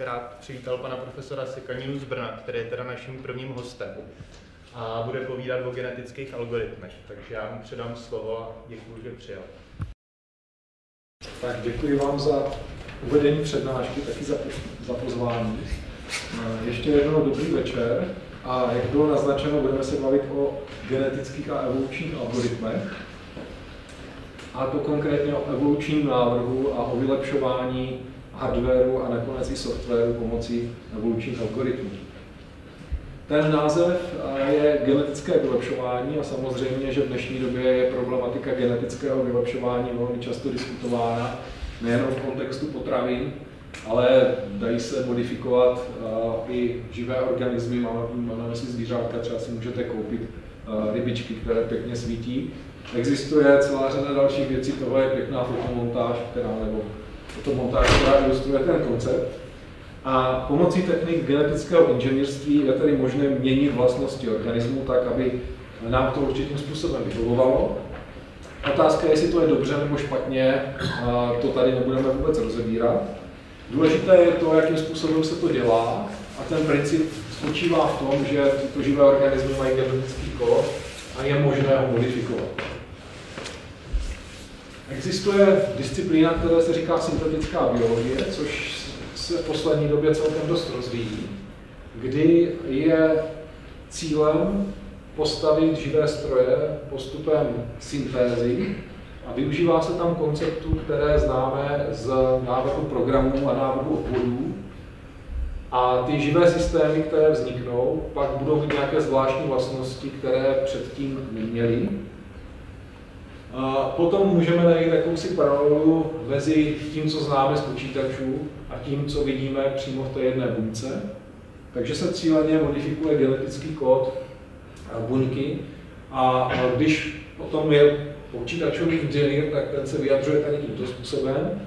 rád přivítal pana profesora Sekaninu z Brna, který je teda naším prvním hostem a bude povídat o genetických algoritmech. Takže já mu předám slovo a děkuji, že přijel. Tak děkuji vám za uvedení přednášky, taky za, za pozvání. Ještě jednou dobrý večer. A jak bylo naznačeno, budeme se bavit o genetických a evolučních algoritmech. A to konkrétně o evolučním návrhu a o vylepšování hardwareu a nakonec i softwaru pomocí evolučních algoritmů. Ten název je genetické vylepšování a samozřejmě, že v dnešní době je problematika genetického vylepšování velmi často diskutována, nejen v kontextu potravin, ale dají se modifikovat i živé organismy, máme na si zvířátka, třeba si můžete koupit rybičky, které pěkně svítí. Existuje celá řada dalších věcí, tohle je pěkná fotomontáž, která nebo fotomontáž, která ilustruje ten koncept. A pomocí technik genetického inženýrství je tedy možné měnit vlastnosti organismu tak, aby nám to určitým způsobem vyhovovalo. Otázka je, jestli to je dobře nebo špatně, to tady nebudeme vůbec rozebírat. Důležité je to, jakým způsobem se to dělá a ten princip spočívá v tom, že tyto živé organismy mají genetický kód a je možné ho modifikovat. Existuje disciplína, která se říká syntetická biologie, což se v poslední době celkem dost rozvíjí, kdy je cílem postavit živé stroje postupem syntézy a využívá se tam konceptů, které známe z návrhu programů a návrhu obvodů. A ty živé systémy, které vzniknou, pak budou mít nějaké zvláštní vlastnosti, které předtím neměly. Potom můžeme najít jakousi paralelu mezi tím, co známe z počítačů a tím, co vidíme přímo v té jedné buňce. Takže se cíleně modifikuje genetický kód buňky a když potom je počítačový inženýr, tak ten se vyjadřuje tady tímto způsobem.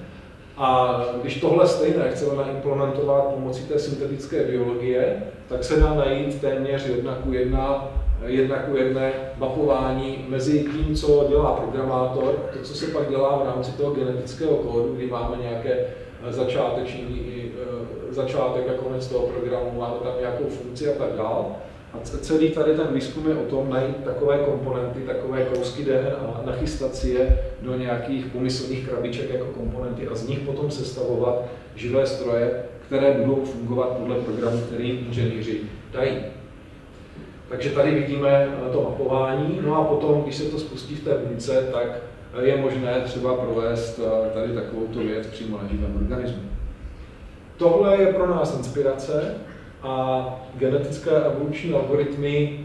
A když tohle stejné chceme implementovat pomocí té syntetické biologie, tak se dá najít téměř jedna ku jedna, jedna ku jedné mapování mezi tím, co dělá programátor, to, co se pak dělá v rámci toho genetického kódu, kdy máme nějaké začáteční, eh, začátek a konec toho programu, máme tam nějakou funkci a tak dále. A celý tady ten výzkum je o tom najít takové komponenty, takové kousky DNA, nachystat si je do nějakých pomyslných krabiček jako komponenty a z nich potom sestavovat živé stroje, které budou fungovat podle programu, který inženýři dají. Takže tady vidíme to mapování, no a potom, když se to spustí v té buňce, tak je možné třeba provést tady takovouto věc přímo na živém organismu. Tohle je pro nás inspirace, a genetické evoluční algoritmy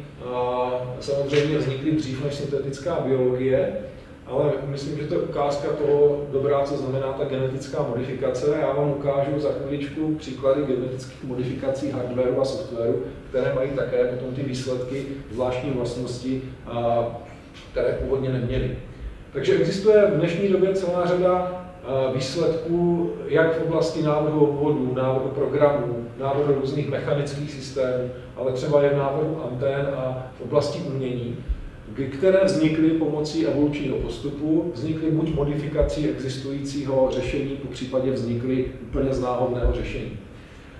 samozřejmě vznikly dřív než syntetická biologie, ale myslím, že to je ukázka toho dobrá, co znamená ta genetická modifikace. Já vám ukážu za chviličku příklady genetických modifikací hardwareu a softwaru, které mají také potom ty výsledky, zvláštní vlastnosti, které původně neměly. Takže existuje v dnešní době celá řada výsledků jak v oblasti návrhu obvodů, návrhu programů, návrhu různých mechanických systémů, ale třeba i v návrhu antén a v oblasti umění, které vznikly pomocí evolučního postupu, vznikly buď modifikací existujícího řešení, po případě vznikly úplně z náhodného řešení.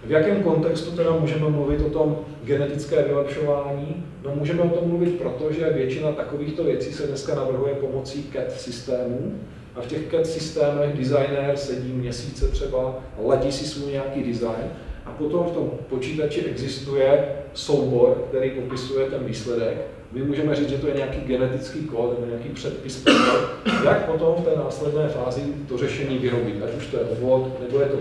V jakém kontextu teda můžeme mluvit o tom genetické vylepšování? No můžeme o tom mluvit proto, že většina takovýchto věcí se dneska navrhuje pomocí CAT systémů, a v těch CAD systémech designér sedí měsíce třeba, ladí si svůj nějaký design a potom v tom počítači existuje soubor, který popisuje ten výsledek. My můžeme říct, že to je nějaký genetický kód nebo nějaký předpis jak potom v té následné fázi to řešení vyrobit, ať už to je obvod, nebo je to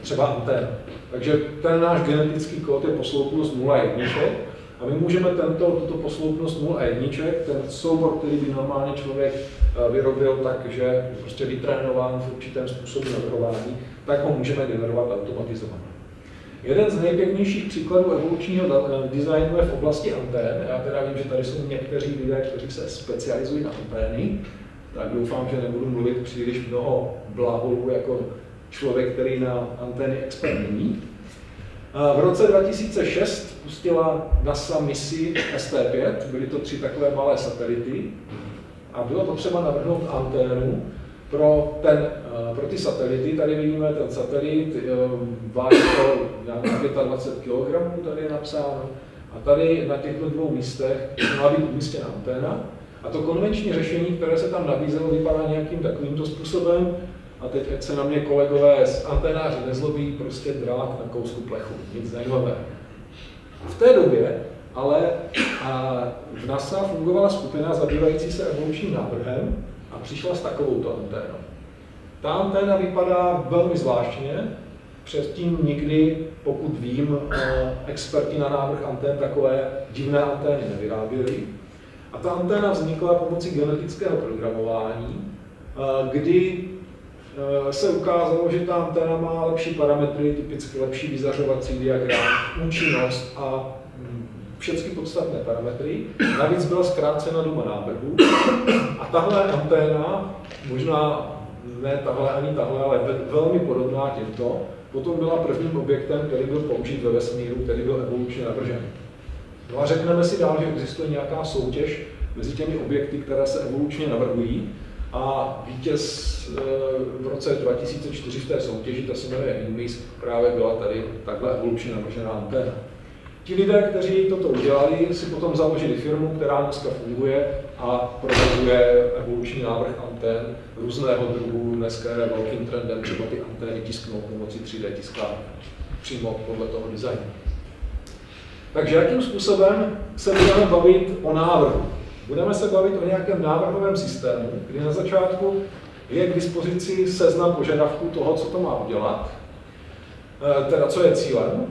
třeba antén. Takže ten náš genetický kód je posloupnost 0 jedniček a my můžeme tento, tuto posloupnost 0 jedniček, ten soubor, který by normálně člověk eh, vyrobil tak, že je prostě vytrénován v určitém způsobu navrhování, tak ho můžeme generovat automatizovaně. Jeden z nejpěknějších příkladů evolučního eh, designu je v oblasti antén. Já teda vím, že tady jsou někteří lidé, kteří se specializují na antény, tak doufám, že nebudu mluvit příliš mnoho blábolů jako člověk, který na antény expert není. V roce 2006 pustila NASA misi ST5, byly to tři takové malé satelity a bylo potřeba navrhnout anténu pro, ten, eh, pro ty satelity, tady vidíme ten satelit, váží to nějak 25 kg, tady je napsáno, a tady na těchto dvou místech má být umístěna anténa. A to konvenční řešení, které se tam nabízelo, vypadá nějakým takovýmto způsobem. A teď, ať se na mě kolegové z antenáři nezlobí, prostě drát na kousku plechu, nic zajímavého. V té době ale a v NASA fungovala skupina zabývající se evolučním návrhem a přišla s takovouto anténou. Ta anténa vypadá velmi zvláštně, předtím nikdy, pokud vím, experti na návrh antén takové divné antény nevyráběli. A ta anténa vznikla pomocí genetického programování, kdy se ukázalo, že ta anténa má lepší parametry, typicky lepší vyzařovací diagram, účinnost a všechny podstatné parametry. Navíc byla zkrácena doma nábehu. A tahle anténa, možná ne tahle ani tahle, ale velmi podobná těmto, potom byla prvním objektem, který byl použit ve vesmíru, který byl evolučně navržen. No a řekneme si dál, že existuje nějaká soutěž mezi těmi objekty, které se evolučně navrhují. A vítěz eh, v roce 2004 v té soutěži, ta se jmenuje Inmis, právě byla tady takhle evolučně navržená anténa. Ti lidé, kteří toto udělali, si potom založili firmu, která dneska funguje a provozuje evoluční návrh antén různého druhu. Dneska je velkým trendem třeba ty antény tisknout pomocí 3D tiskárny přímo podle toho designu. Takže jakým způsobem se budeme bavit o návrhu? Budeme se bavit o nějakém návrhovém systému, kdy na začátku je k dispozici seznam požadavků toho, co to má udělat, e, teda co je cílem,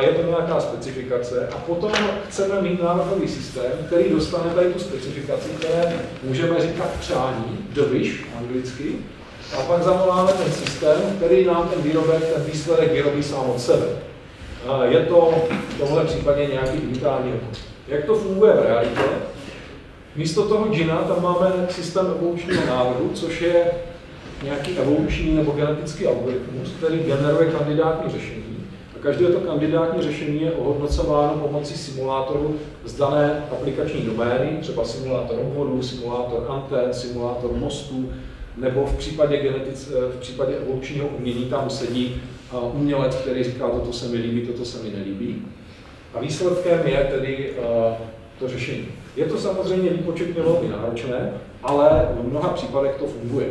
je to nějaká specifikace a potom chceme mít návrhový systém, který dostane tady tu specifikaci, které můžeme říkat přání, doviš anglicky, a pak zavoláme ten systém, který nám ten výrobek, ten výsledek vyrobí sám od sebe. Je to v tomhle případě nějaký digitální obchod. Jak to funguje v realitě? Místo toho džina tam máme systém evolučního návrhu, což je nějaký evoluční nebo genetický algoritmus, který generuje kandidátní řešení. Každé to kandidátní řešení je ohodnocováno pomocí simulátoru z dané aplikační domény, třeba simulátor obvodů, simulátor antén, simulátor mostů, nebo v případě, genetic, v případě evolučního umění tam sedí umělec, který říká, toto se mi líbí, toto se mi nelíbí. A výsledkem je tedy to řešení. Je to samozřejmě výpočetně velmi náročné, ale v mnoha případech to funguje.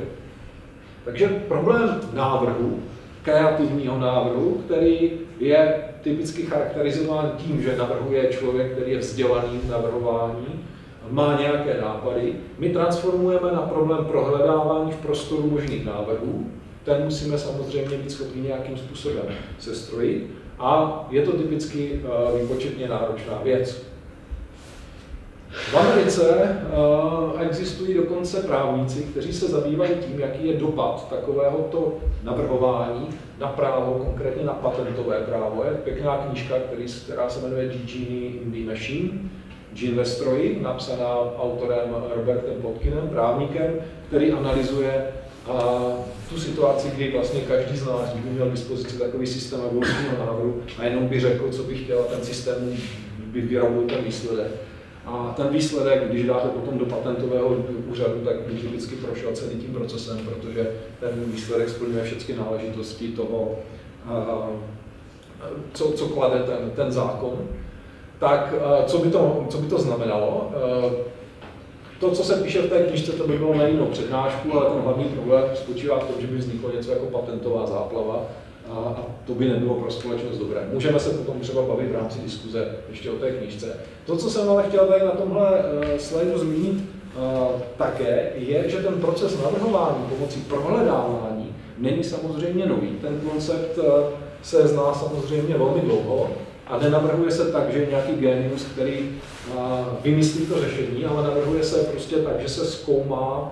Takže problém návrhu kreativního návrhu, který je typicky charakterizován tím, že navrhuje člověk, který je vzdělaný v navrhování, má nějaké nápady. My transformujeme na problém prohledávání v prostoru možných návrhů. Ten musíme samozřejmě být schopni nějakým způsobem sestrojit. A je to typicky eh, výpočetně náročná věc. V Americe uh, existují dokonce právníci, kteří se zabývají tím, jaký je dopad takovéhoto navrhování na právo, konkrétně na patentové právo. Je pěkná knížka, který, která se jmenuje Genie in the Machine, Gene ve stroji, napsaná autorem Robertem Potkinem, právníkem, který analyzuje uh, tu situaci, kdy vlastně každý z nás by měl dispozici takový systém evolučního návrhu a jenom by řekl, co by chtěl, a ten systém by vyrobil ten výsledek a ten výsledek, když dáte potom do patentového úřadu, tak by typicky prošel celý tím procesem, protože ten výsledek splňuje všechny náležitosti toho, co, co klade ten, ten zákon. Tak co by, to, co by to znamenalo? To, co se píše v té knižce, to by bylo na jinou přednášku, ale ten hlavní problém spočívá v tom, že by vzniklo něco jako patentová záplava, a to by nebylo pro společnost dobré. Můžeme se potom třeba bavit v rámci diskuze ještě o té knižce. To, co jsem ale chtěl tady na tomhle uh, slajdu zmínit uh, také, je, že ten proces navrhování pomocí prohledávání není samozřejmě nový. Ten koncept uh, se zná samozřejmě velmi dlouho a nenavrhuje se tak, že nějaký genius, který vymyslí to řešení, ale navrhuje se prostě tak, že se zkoumá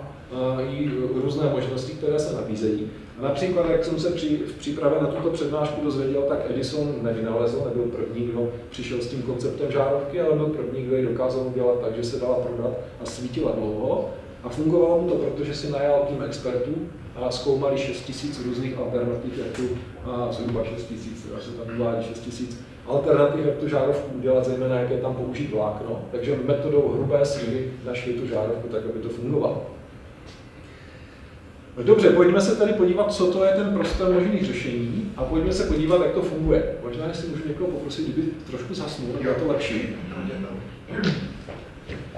i různé možnosti, které se nabízejí. Například, jak jsem se při, v přípravě na tuto přednášku dozvěděl, tak Edison nevynalezl, nebyl první, kdo přišel s tím konceptem žárovky, ale byl první, kdo ji dokázal udělat tak, že se dala prodat a svítila dlouho. A fungovalo mu to, protože si najal tým expertů a zkoumali 6 000 různých alternativ, jak tu, a zhruba 6 000, až se tam uvádí 6 000 alternativ, jak tu žárovku udělat, zejména jak je tam použít vlákno. Takže metodou hrubé síly našli tu žárovku tak, aby to fungovalo. Dobře, pojďme se tady podívat, co to je ten prostor možných řešení a pojďme se podívat, jak to funguje. Možná, jestli můžu někoho poprosit, kdyby trošku zasnul, je to lepší.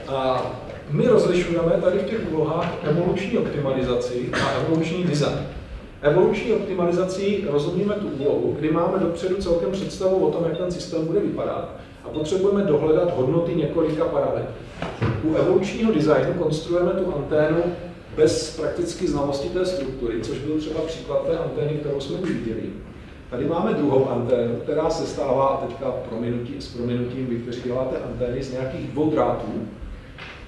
A my rozlišujeme tady v těch úlohách evoluční optimalizaci a evoluční design. Evoluční optimalizací rozumíme tu úlohu, kdy máme dopředu celkem představu o tom, jak ten systém bude vypadat a potřebujeme dohledat hodnoty několika parametrů. U evolučního designu konstruujeme tu anténu bez prakticky znalosti té struktury, což byl třeba příklad té antény, kterou jsme už viděli. Tady máme druhou anténu, která se stává teďka prominutí, s prominutím, vy, kteří děláte antény, z nějakých dvou drátů.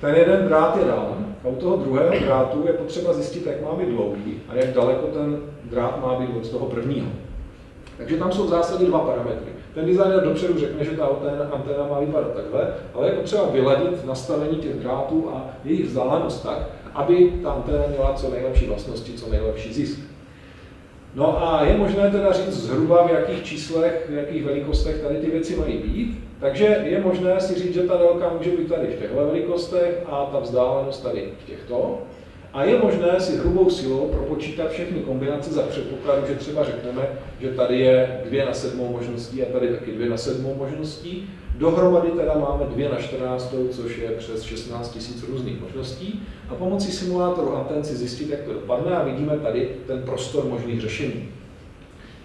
Ten jeden drát je dán a u toho druhého drátu je potřeba zjistit, jak má být dlouhý a jak daleko ten drát má být od toho prvního. Takže tam jsou v zásadě dva parametry. Ten designer dopředu řekne, že ta anténa má vypadat takhle, ale je potřeba vyladit nastavení těch drátů a jejich vzdálenost tak, aby ta anténa měla co nejlepší vlastnosti, co nejlepší zisk. No a je možné teda říct zhruba v jakých číslech, v jakých velikostech tady ty věci mají být. Takže je možné si říct, že ta délka může být tady v těchto velikostech a ta vzdálenost tady v těchto. A je možné si hrubou silou propočítat všechny kombinace za předpokladu, že třeba řekneme, že tady je 2 na 7 možností a tady taky 2 na 7 možností. Dohromady teda máme 2 na 14, což je přes 16 000 různých možností. A pomocí simulátoru antén si zjistit, jak to dopadne a vidíme tady ten prostor možných řešení.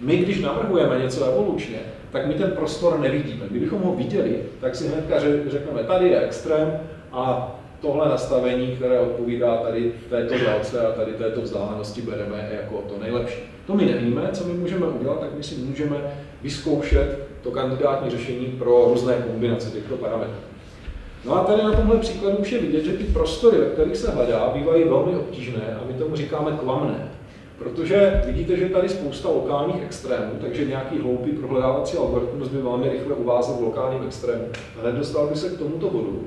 My, když navrhujeme něco evolučně, tak my ten prostor nevidíme. Kdybychom ho viděli, tak si hnedka řekneme, tady je extrém a tohle nastavení, které odpovídá tady této délce a tady této vzdálenosti, bereme jako to nejlepší. To my nevíme, co my můžeme udělat, tak my si můžeme vyzkoušet to kandidátní řešení pro různé kombinace těchto parametrů. No a tady na tomhle příkladu už je vidět, že ty prostory, ve kterých se hledá, bývají velmi obtížné a my tomu říkáme klamné. Protože vidíte, že tady spousta lokálních extrémů, takže nějaký hloupý prohledávací algoritmus by velmi rychle uvázal v lokálním extrému a nedostal by se k tomuto bodu.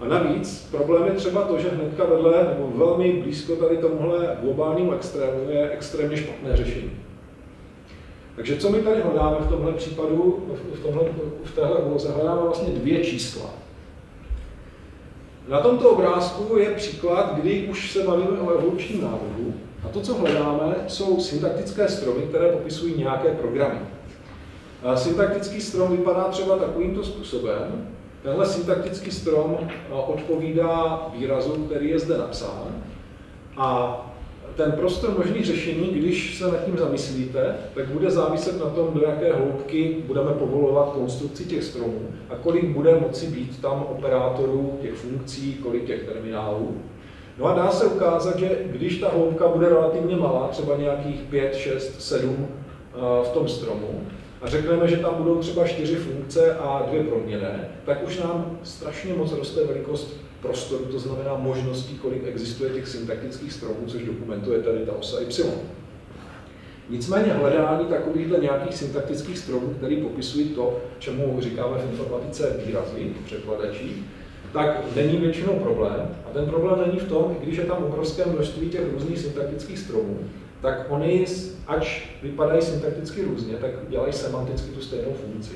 A navíc problém je třeba to, že hnedka vedle nebo velmi blízko tady tomuhle globálnímu extrému je extrémně špatné řešení. Takže co my tady hledáme v tomhle případu, v, tomhle, v téhle úloze, hledáme vlastně dvě čísla. Na tomto obrázku je příklad, kdy už se bavíme o evolučním návrhu a to, co hledáme, jsou syntaktické stromy, které popisují nějaké programy. A syntaktický strom vypadá třeba takovýmto způsobem. Tenhle syntaktický strom odpovídá výrazu, který je zde napsán. A ten prostor možných řešení, když se nad tím zamyslíte, tak bude záviset na tom, do jaké hloubky budeme povolovat konstrukci těch stromů a kolik bude moci být tam operátorů těch funkcí, kolik těch terminálů. No a dá se ukázat, že když ta hloubka bude relativně malá, třeba nějakých 5, 6, 7 v tom stromu, a řekneme, že tam budou třeba čtyři funkce a dvě proměné, tak už nám strašně moc roste velikost prostoru, to znamená možností, kolik existuje těch syntaktických stromů, což dokumentuje tady ta osa Y. Nicméně hledání takovýchhle nějakých syntaktických stromů, které popisují to, čemu říkáme v informatice výrazy, překladačí, tak není většinou problém. A ten problém není v tom, když je tam obrovské množství těch různých syntaktických stromů, tak oni, ač vypadají syntakticky různě, tak dělají semanticky tu stejnou funkci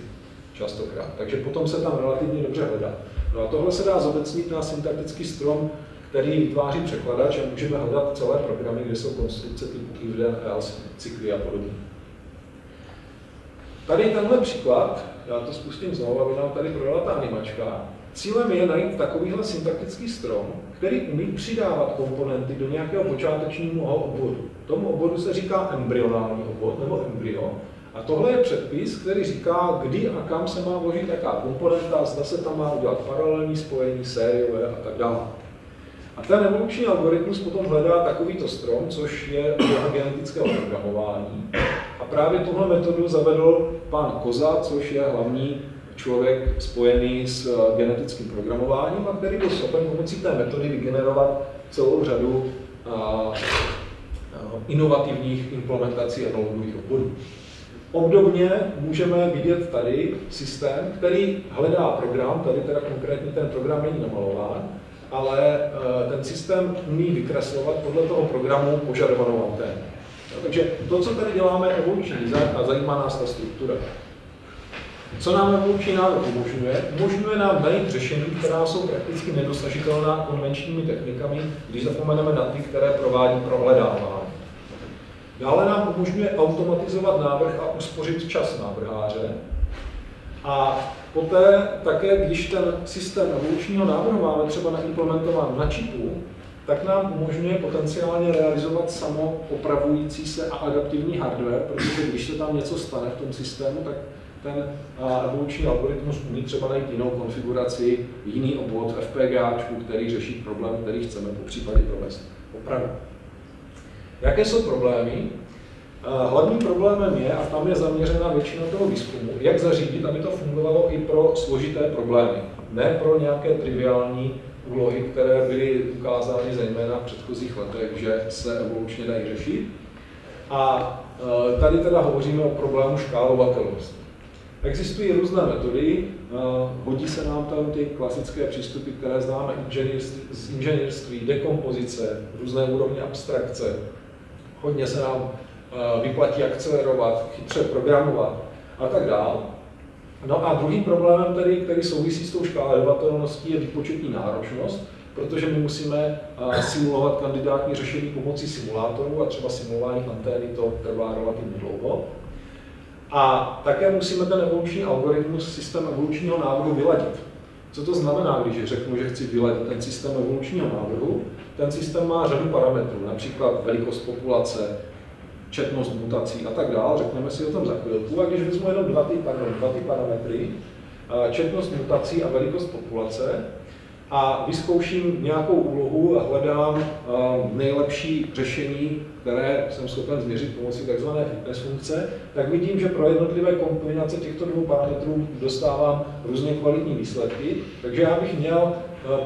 častokrát. Takže potom se tam relativně dobře hledá. No a tohle se dá zobecnit na syntaktický strom, který vytváří překladač a můžeme hledat celé programy, kde jsou konstrukce typu if, else, cykly a podobně. Tady tenhle příklad, já to spustím znovu, aby nám tady prodala ta animačka. Cílem je najít takovýhle syntaktický strom, který umí přidávat komponenty do nějakého počátečního obvodu. Tomu obvodu se říká embryonální obvod nebo embryo. A tohle je předpis, který říká, kdy a kam se má vložit jaká komponenta, zda se tam má udělat paralelní spojení, sériové a tak dále. A ten evoluční algoritmus potom hledá takovýto strom, což je genetického programování. A právě tuhle metodu zavedl pan Koza, což je hlavní člověk spojený s genetickým programováním a který byl schopen pomocí té metody vygenerovat celou řadu inovativních implementací analogových obvodů. Obdobně můžeme vidět tady systém, který hledá program, tady teda konkrétně ten program není namalován, ale eh, ten systém umí vykreslovat podle toho programu požadovanou anténu. Takže to, co tady děláme, je evoluční design a zajímá nás ta struktura. Co nám evoluční návrh umožňuje? Umožňuje nám najít řešení, která jsou prakticky nedosažitelná konvenčními technikami, když zapomeneme na ty, které provádí prohledávání. Dále nám umožňuje automatizovat návrh a uspořit čas návrháře. A poté také, když ten systém evolučního návrhu máme třeba naimplementován na čipu, tak nám umožňuje potenciálně realizovat samo opravující se a adaptivní hardware, protože když se tam něco stane v tom systému, tak ten evoluční algoritmus umí třeba najít jinou konfiguraci, jiný obvod FPGAčku, který řeší problém, který chceme po případě provést opravu. Jaké jsou problémy? Hlavním problémem je, a tam je zaměřena většina toho výzkumu, jak zařídit, aby to fungovalo i pro složité problémy, ne pro nějaké triviální úlohy, které byly ukázány zejména v předchozích letech, že se evolučně dají řešit. A e, tady teda hovoříme o problému škálovatelnosti. Existují různé metody, e, hodí se nám tam ty klasické přístupy, které známe z inženýrství, dekompozice, různé úrovně abstrakce. Hodně se nám e, vyplatí akcelerovat, chytře programovat a tak dále. No a druhým problémem, tedy, který souvisí s tou škálovatelností, je výpočetní náročnost, protože my musíme simulovat kandidátní řešení pomocí simulátorů a třeba simulování antény to trvá relativně dlouho. A také musíme ten evoluční algoritmus, systém evolučního návrhu vyladit. Co to znamená, když řeknu, že chci vyladit ten systém evolučního návrhu? Ten systém má řadu parametrů, například velikost populace, četnost mutací a tak dále, řekneme si o tom za chvilku. A když vezmu jenom dva ty, pardon, dva ty parametry, četnost mutací a velikost populace, a vyzkouším nějakou úlohu a hledám nejlepší řešení, které jsem schopen změřit pomocí tzv. fitness funkce, tak vidím, že pro jednotlivé kombinace těchto dvou parametrů dostávám různě kvalitní výsledky. Takže já bych měl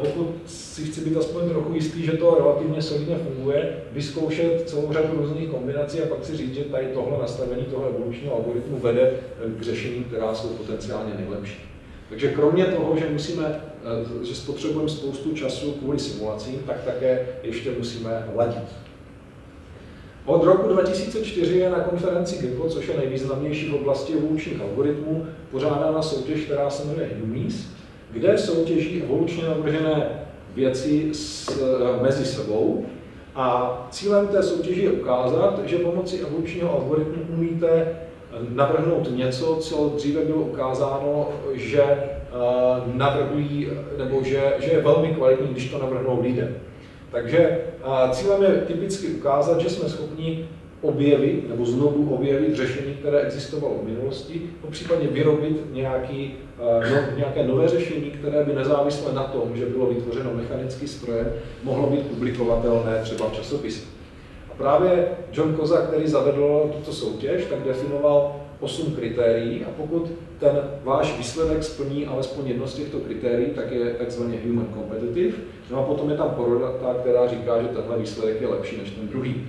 pokud si chci být aspoň trochu jistý, že to relativně solidně funguje, vyzkoušet celou řadu různých kombinací a pak si říct, že tady tohle nastavení toho evolučního algoritmu vede k řešení, která jsou potenciálně nejlepší. Takže kromě toho, že musíme, eh, že spotřebujeme spoustu času kvůli simulacím, tak také ještě musíme ladit. Od roku 2004 je na konferenci GECO, což je nejvýznamnější v oblasti evolučních algoritmů, pořádána soutěž, která se jmenuje UMIS, kde soutěží evolučně navržené věci s, eh, mezi sebou. A cílem té soutěže je ukázat, že pomocí evolučního algoritmu umíte eh, navrhnout něco, co dříve bylo ukázáno, že eh, navrhují, nebo že, že je velmi kvalitní, když to navrhnou lidem. Takže cílem je typicky ukázat, že jsme schopni objevit nebo znovu objevit řešení, které existovalo v minulosti, po případě vyrobit nějaký, eh, no, nějaké nové řešení, které by nezávisle na tom, že bylo vytvořeno mechanický strojem, mohlo být publikovatelné třeba v časopise. A právě John Koza, který zavedl tuto soutěž, tak definoval osm kritérií a pokud ten váš výsledek splní alespoň jedno z těchto kritérií, tak je takzvaně human competitive. No a potom je tam porota, která říká, že tenhle výsledek je lepší než ten druhý.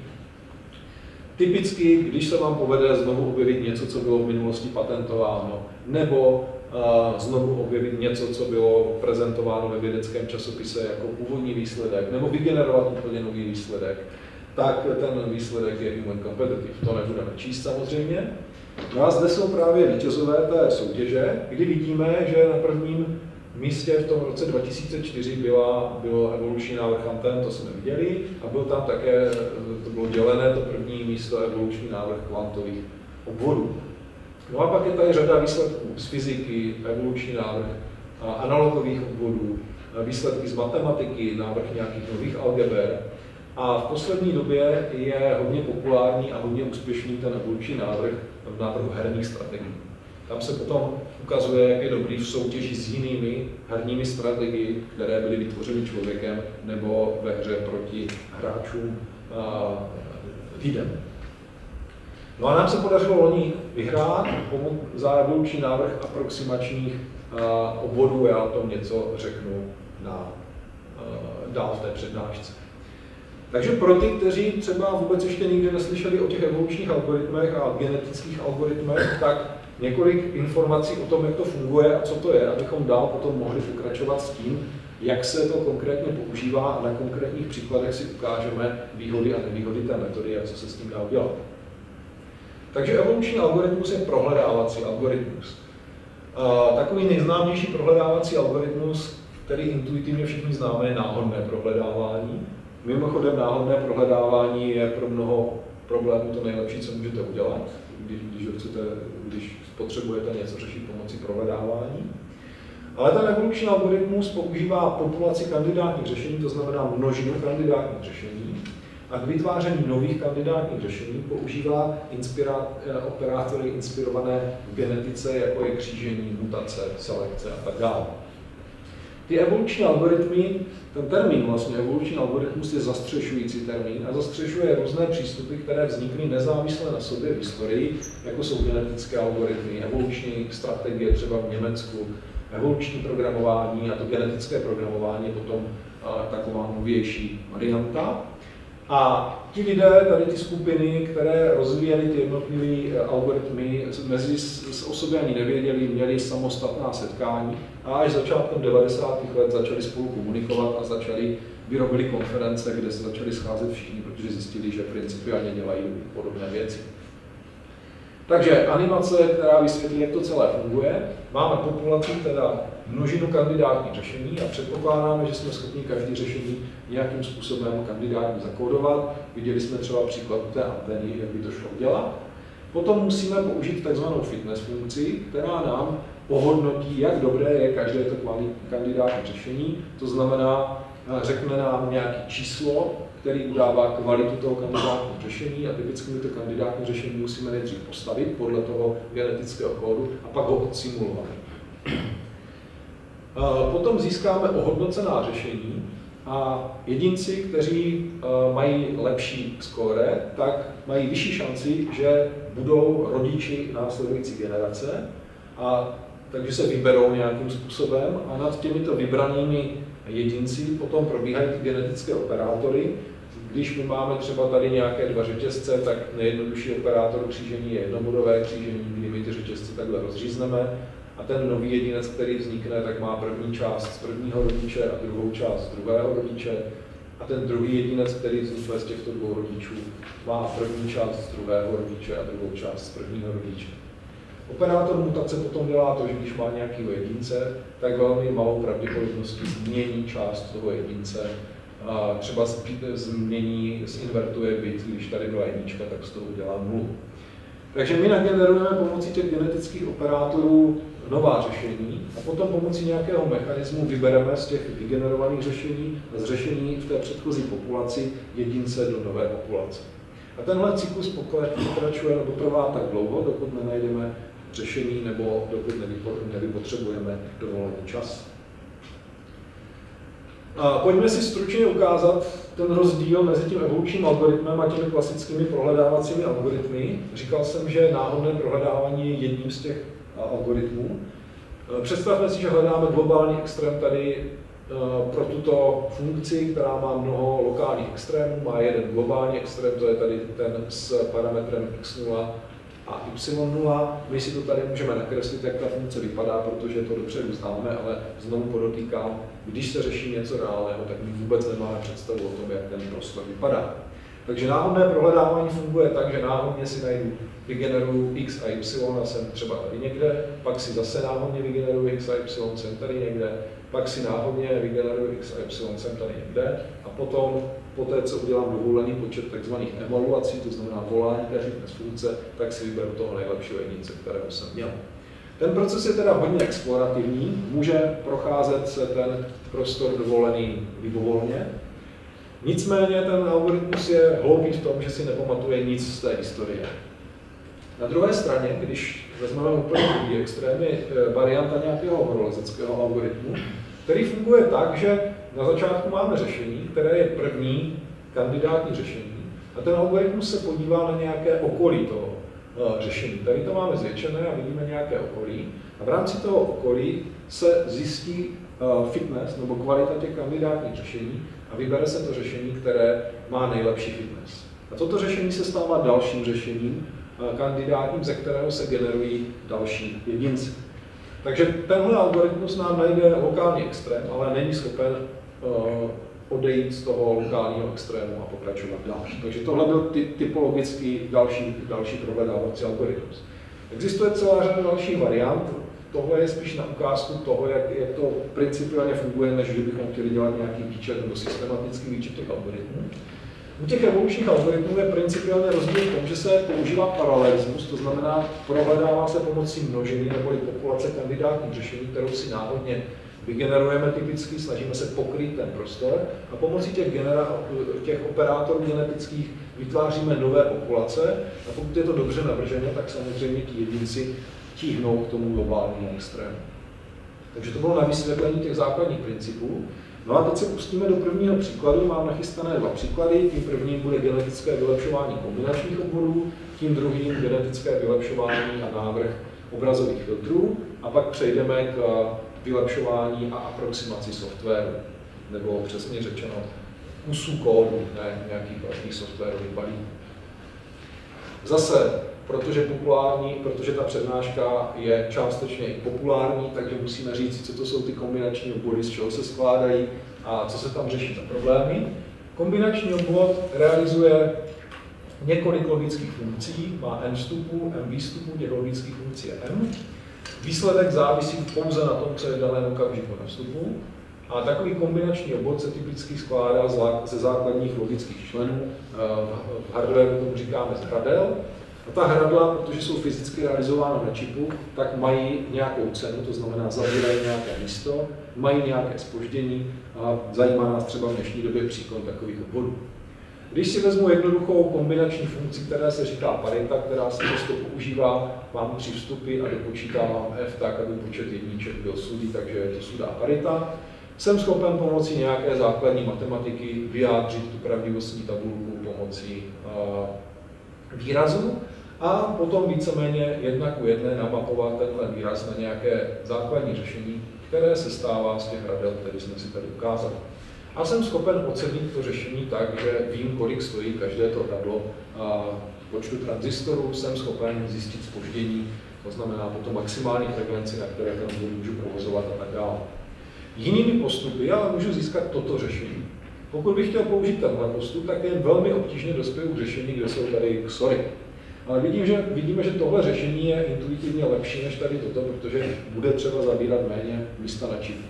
Typicky, když se vám povede znovu objevit něco, co bylo v minulosti patentováno, nebo uh, znovu objevit něco, co bylo prezentováno ve vědeckém časopise jako původní výsledek, nebo vygenerovat úplně nový výsledek, tak ten výsledek je human competitive. To nebudeme číst samozřejmě. No a zde jsou právě vítězové té soutěže, kdy vidíme, že na prvním místě v tom roce 2004 byla, bylo evoluční návrh Anten, to jsme viděli, a byl tam také, to bylo dělené, to první místo evoluční návrh kvantových obvodů. No a pak je tady řada výsledků z fyziky, evoluční návrh analogových obvodů, výsledky z matematiky, návrh nějakých nových algeber. A v poslední době je hodně populární a hodně úspěšný ten evoluční návrh v návrhu herních strategií. Tam se potom ukazuje, jak je dobrý v soutěži s jinými herními strategii, které byly vytvořeny člověkem nebo ve hře proti hráčům týden. No a nám se podařilo loni vyhrát za evoluční návrh aproximačních obvodů. Já o tom něco řeknu na, dál v té přednášce. Takže pro ty, kteří třeba vůbec ještě nikdy neslyšeli o těch evolučních algoritmech a genetických algoritmech, tak několik informací o tom, jak to funguje a co to je, abychom dál potom mohli pokračovat s tím, jak se to konkrétně používá a na konkrétních příkladech si ukážeme výhody a nevýhody té metody a co se s tím dá udělat. Takže evoluční algoritmus je prohledávací algoritmus. Takový nejznámější prohledávací algoritmus, který intuitivně všichni známe, je náhodné prohledávání. Mimochodem náhodné prohledávání je pro mnoho problémů to nejlepší, co můžete udělat, když, když, chcete, když potřebujete něco řešit pomocí prohledávání. Ale ten evoluční algoritmus používá populaci kandidátních řešení, to znamená množinu kandidátních řešení, a k vytváření nových kandidátních řešení používá inspira, eh, operátory inspirované v genetice, jako je křížení, mutace, selekce a tak dále. Ty evoluční algoritmy, ten termín vlastně evoluční algoritmus je zastřešující termín a zastřešuje různé přístupy, které vznikly nezávisle na sobě v historii, jako jsou genetické algoritmy, evoluční strategie třeba v Německu, evoluční programování a to genetické programování je potom taková novější varianta. A ti lidé, tady ty skupiny, které rozvíjely ty jednotlivé eh, algoritmy, mezi s osoby ani nevěděli, měli samostatná setkání a až začátkem 90. let začali spolu komunikovat a začali, vyrobili konference, kde se začali scházet všichni, protože zjistili, že principiálně dělají podobné věci. Takže animace, která vysvětlí, jak to celé funguje. Máme populaci, teda množinu kandidátních řešení a předpokládáme, že jsme schopni každý řešení nějakým způsobem kandidátní zakódovat. Viděli jsme třeba příklad té anteny, jak by to šlo udělat. Potom musíme použít takzvanou fitness funkci, která nám ohodnotí, jak dobré je každé to kandidátní řešení. To znamená, řekne nám nějaké číslo, který udává kvalitu toho kandidátního řešení a typicky my to kandidátní řešení musíme nejdřív postavit podle toho genetického kódu a pak ho odsimulovat. Potom získáme ohodnocená řešení a jedinci, kteří mají lepší skóre, tak mají vyšší šanci, že budou rodiči následující generace a takže se vyberou nějakým způsobem a nad těmito vybranými jedinci potom probíhají genetické operátory. Když my máme třeba tady nějaké dva řetězce, tak nejjednodušší operátor křížení je jednobodové křížení, kdy my ty řetězce takhle rozřízneme a ten nový jedinec, který vznikne, tak má první část z prvního rodiče a druhou část z druhého rodiče. A ten druhý jedinec, který vznikne z těchto dvou rodičů, má první část z druhého rodiče a druhou část z prvního rodiče. Operátor mutace potom dělá to, že když má nějakého jedince, tak velmi malou pravděpodobností změní část toho jedince. A třeba změní, zinvertuje byt, když tady byla jednička, tak z toho udělá nulu. Takže my nagenerujeme pomocí těch genetických operátorů nová řešení a potom pomocí nějakého mechanismu vybereme z těch vygenerovaných řešení a z řešení v té předchozí populaci jedince do nové populace. A tenhle cyklus pokračuje nebo trvá tak dlouho, dokud nenajdeme řešení nebo dokud nevypotřebujeme dovolený čas. A pojďme si stručně ukázat ten rozdíl mezi tím evolučním algoritmem a těmi klasickými prohledávacími algoritmy. Říkal jsem, že náhodné prohledávání je jedním z těch algoritmů. Představme si, že hledáme globální extrém tady pro tuto funkci, která má mnoho lokálních extrémů, má jeden globální extrém, to je tady ten s parametrem x0 a y0. My si to tady můžeme nakreslit, jak ta funkce vypadá, protože to dopředu známe, ale znovu podotýkám, když se řeší něco reálného, tak my vůbec nemáme představu o tom, jak ten prostor vypadá. Takže náhodné prohledávání funguje tak, že náhodně si najdu, vygeneruju x a y a jsem třeba tady někde, pak si zase náhodně vygeneruju x a y, jsem tady někde, pak si náhodně vygeneruju x a y, jsem tady někde a potom poté, co udělám dovolený počet tzv. evaluací, to znamená volání té fitness funkce, tak si vyberu toho nejlepšího jedince, kterého jsem měl. Ten proces je teda hodně explorativní, může procházet se ten prostor dovolený libovolně, nicméně ten algoritmus je hloupý v tom, že si nepamatuje nic z té historie. Na druhé straně, když vezmeme úplně druhý extrém, je eh, varianta nějakého horolezeckého algoritmu, který funguje tak, že na začátku máme řešení, které je první kandidátní řešení a ten algoritmus se podívá na nějaké okolí toho uh, řešení. Tady to máme zvětšené a vidíme nějaké okolí a v rámci toho okolí se zjistí uh, fitness nebo kvalita těch kandidátních řešení a vybere se to řešení, které má nejlepší fitness. A toto řešení se stává dalším řešením uh, kandidátním, ze kterého se generují další jedinci. Takže tenhle algoritmus nám najde lokální extrém, ale není schopen uh, odejít z toho lokálního extrému a pokračovat dál. Takže tohle byl ty, typologický další, další prohledávací algoritmus. Existuje celá řada dalších variant. tohle je spíš na ukázku toho, jak, jak to principiálně funguje, než kdybychom chtěli dělat nějaký výčet nebo systematický výčet těch algoritmů. U těch evolučních algoritmů je principiálně rozdíl v tom, že se používá paralelismus, to znamená, prohledává se pomocí množiny neboli populace kandidátních řešení, kterou si náhodně vygenerujeme typicky, snažíme se pokrýt ten prostor a pomocí těch, genera- těch operátorů genetických vytváříme nové populace a pokud je to dobře navržené, tak samozřejmě ti jedinci tíhnou k tomu globálnímu extrému. Takže to bylo na vysvětlení těch základních principů. No a teď se pustíme do prvního příkladu. Mám nachystané dva příklady. Tím prvním bude genetické vylepšování kombinačních oborů, tím druhým genetické vylepšování a návrh obrazových filtrů. A pak přejdeme k vylepšování a aproximaci softwaru, nebo přesně řečeno kusů kódu, ne nějaký vlastní softwarový balík. Zase, protože populární, protože ta přednáška je částečně i populární, takže musíme říct, co to jsou ty kombinační obory, z čeho se skládají a co se tam řeší za problémy. Kombinační obvod realizuje několik logických funkcí, má n vstupů, m výstupů, těch logických funkcí je m. Výsledek závisí pouze na tom, co je v daném okamžiku na vstupu. A takový kombinační obvod se typicky skládá ze základních logických členů. Eh, v hardwareu tomu říkáme z hradel. A ta hradla, protože jsou fyzicky realizována na čipu, tak mají nějakou cenu, to znamená zabírají nějaké místo, mají nějaké spoždění a zajímá nás třeba v dnešní době příklad takových obvodů. Když si vezmu jednoduchou kombinační funkci, která se říká parita, která se často používá, mám tři vstupy a dopočítávám f tak, aby počet jedniček byl sudý, takže je to sudá parita, jsem schopen pomocí nějaké základní matematiky vyjádřit tu pravdivostní tabulku pomocí uh, výrazu a potom víceméně jedna ku jedné namapovat tenhle výraz na nějaké základní řešení, které se stává z těch radel, které jsme si tady ukázali. A jsem schopen ocenit to řešení tak, že vím, kolik stojí každé to radlo a počtu tranzistorů, jsem schopen zjistit spoždění, to znamená potom maximální frekvenci, na které ten můžu provozovat a tak dále. Jinými postupy ale můžu získat toto řešení. Pokud bych chtěl použít tenhle postup, tak je velmi obtížně dospěju k řešení, kde jsou tady xory. Ale vidím, že, vidíme, že tohle řešení je intuitivně lepší než tady toto, protože bude třeba zabírat méně místa na čipu.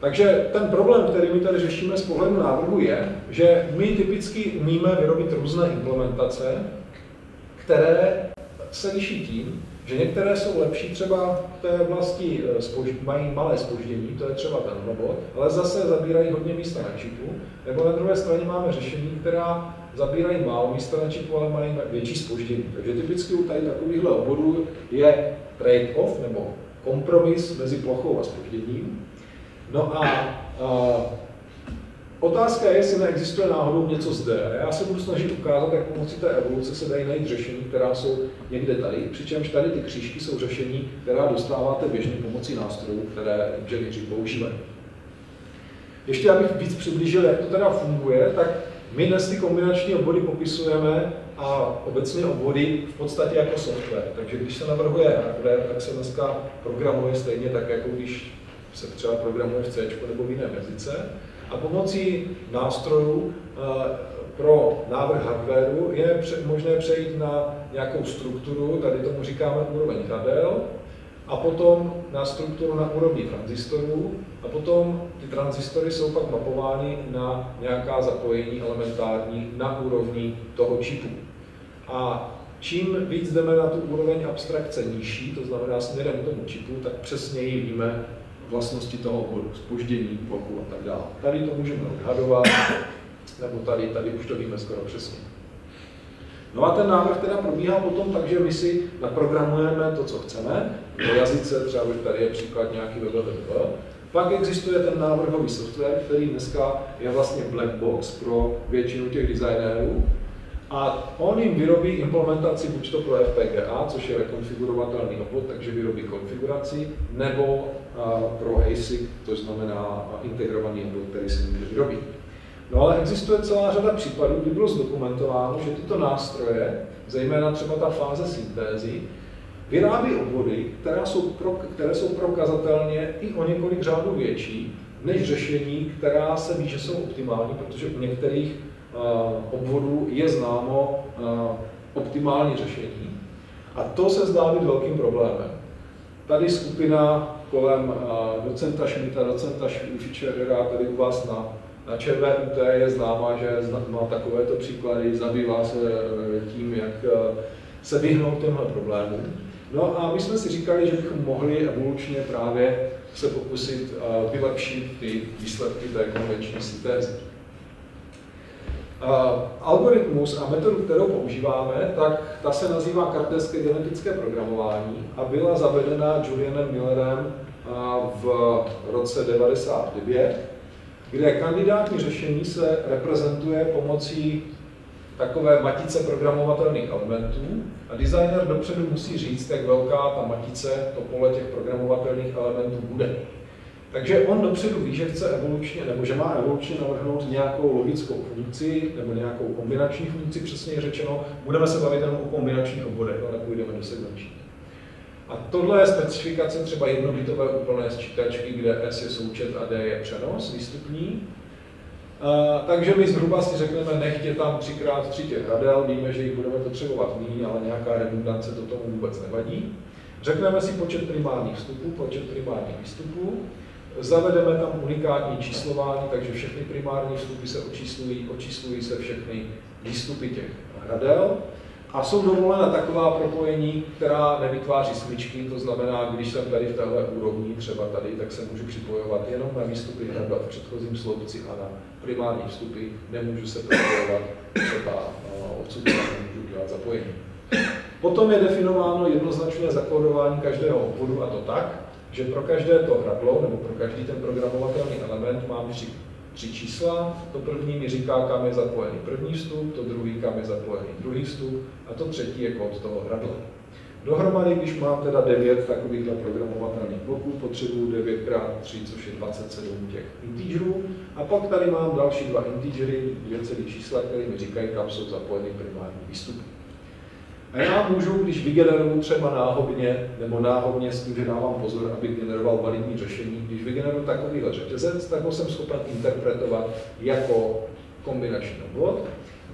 Takže ten problém, který my tady řešíme z pohledu návrhu, je, že my typicky umíme vyrobit různé implementace, které se liší tím, že některé jsou lepší třeba v té oblasti, eh, mají malé spoždění, to je třeba ten robot, ale zase zabírají hodně místa na čipu, nebo na druhé straně máme řešení, která zabírají málo místa na čipu, ale mají větší spoždění. Takže typicky u tady takovýchhle obvodů je trade-off nebo kompromis mezi plochou a spožděním. No a, a otázka je, jestli neexistuje náhodou něco zde. Já se budu snažit ukázat, jak pomocí té evoluce se dají najít řešení, která jsou někde tady, přičemž tady ty křížky jsou řešení, která dostáváte běžně pomocí nástrojů, které inženýři používají. Ještě abych víc přiblížil, jak to teda funguje, tak my dnes ty kombinační obvody popisujeme a obecně obvody v podstatě jako software. Takže když se navrhuje hardware, tak se dneska programuje stejně tak, jako když se třeba programuje v C nebo v jiném jazyce. A pomocí nástrojů eh, pro návrh hardwareu je možné přejít na nějakou strukturu, tady tomu říkáme úroveň hradel, a potom na strukturu na úrovni tranzistorů a potom ty tranzistory jsou pak mapovány na nějaká zapojení elementární na úrovni toho čipu. A čím víc jdeme na tu úroveň abstrakce nižší, to znamená směrem k tomu čipu, tak přesněji víme vlastnosti toho oboru, spoždění, bloku a tak dále. Tady to můžeme odhadovat, nebo tady, tady už to víme skoro přesně. No a ten návrh teda probíhá potom tak, že my si naprogramujeme to, co chceme, do jazyce, třeba už tady je příklad nějaký www. Pak existuje ten návrhový software, který dneska je vlastně black box pro většinu těch designérů. A on jim vyrobí implementaci buď to pro FPGA, což je rekonfigurovatelný obvod, takže vyrobí konfiguraci, nebo pro ASIC, to znamená integrovaný obvod, který si může vyrobit. No ale existuje celá řada případů, kdy bylo zdokumentováno, že tyto nástroje, zejména třeba ta fáze syntézy, vyrábí obvody, které jsou, pro, které jsou prokazatelně i o několik řádů větší než řešení, která se ví, že jsou optimální, protože u některých uh, obvodů je známo uh, optimální řešení. A to se zdá být velkým problémem. tady skupina kolem docenta Schmidta, docenta Fischerera, tady u vás na, na ČVUT je známá, že má takovéto příklady, zabývá se e, tím, jak e, se vyhnout těmhle problémům. No a my jsme si říkali, že bychom mohli evolučně právě se pokusit vylepšit ty výsledky té konvenční syntézy. Algoritmus a metodu, kterou používáme, tak ta se nazývá kartelské genetické programování a byla zavedena Julianem Millerem v roce 1999, kde kandidátní řešení se reprezentuje pomocí takové matice programovatelných elementů a designer dopředu musí říct, jak velká ta matice, to pole těch programovatelných elementů bude. Takže on dopředu ví, že chce evolučně, nebo že má evolučně navrhnout nějakou logickou funkci, nebo nějakou kombinační funkci, přesně řečeno. Budeme se bavit jenom o kombinačních obvodech, ale nepůjdeme do segmenčních. A tohle je specifikace třeba jednobitové úplné sčítačky, kde S je součet a D je přenos výstupní. Uh, takže my zhruba si řekneme, nechtě tam třikrát tři těch radel, víme, že jich budeme potřebovat méně, ale nějaká redundance to tomu vůbec nevadí. Řekneme si počet primárních vstupů, počet primárních výstupů, Zavedeme tam unikátní číslování, takže všechny primární vstupy se očíslují, očíslují se všechny výstupy těch hradel. A jsou dovolena taková propojení, která nevytváří smyčky, to znamená, když jsem tady v téhle úrovni, třeba tady, tak se můžu připojovat jenom na výstupy hradel v předchozím sloupci a na primární vstupy, nemůžu se propojovat třeba no, odsud, nemůžu dělat zapojení. Potom je definováno jednoznačné zakódování každého obvodu a to tak, že pro každé to hradlo, nebo pro každý ten programovatelný element mám tři, tři čísla. To první mi říká, kam je zapojený první vstup, to druhý, kam je zapojený druhý vstup a to třetí je kód toho hradla. Dohromady, když mám teda 9 takovýchhle programovatelných bloků, potřebuju 9 x 3, což je 27 těch integerů. A pak tady mám další dva integery, dvě celé čísla, které mi říkají, kam jsou zapojeny primární výstupy. A já můžu, když vygeneruju třeba náhodně, nebo náhodně s tím, že dávám pozor, abych generoval validní řešení, když vygeneruju takovýhle řetězec, tak ho jsem schopen interpretovat jako kombinační obvod.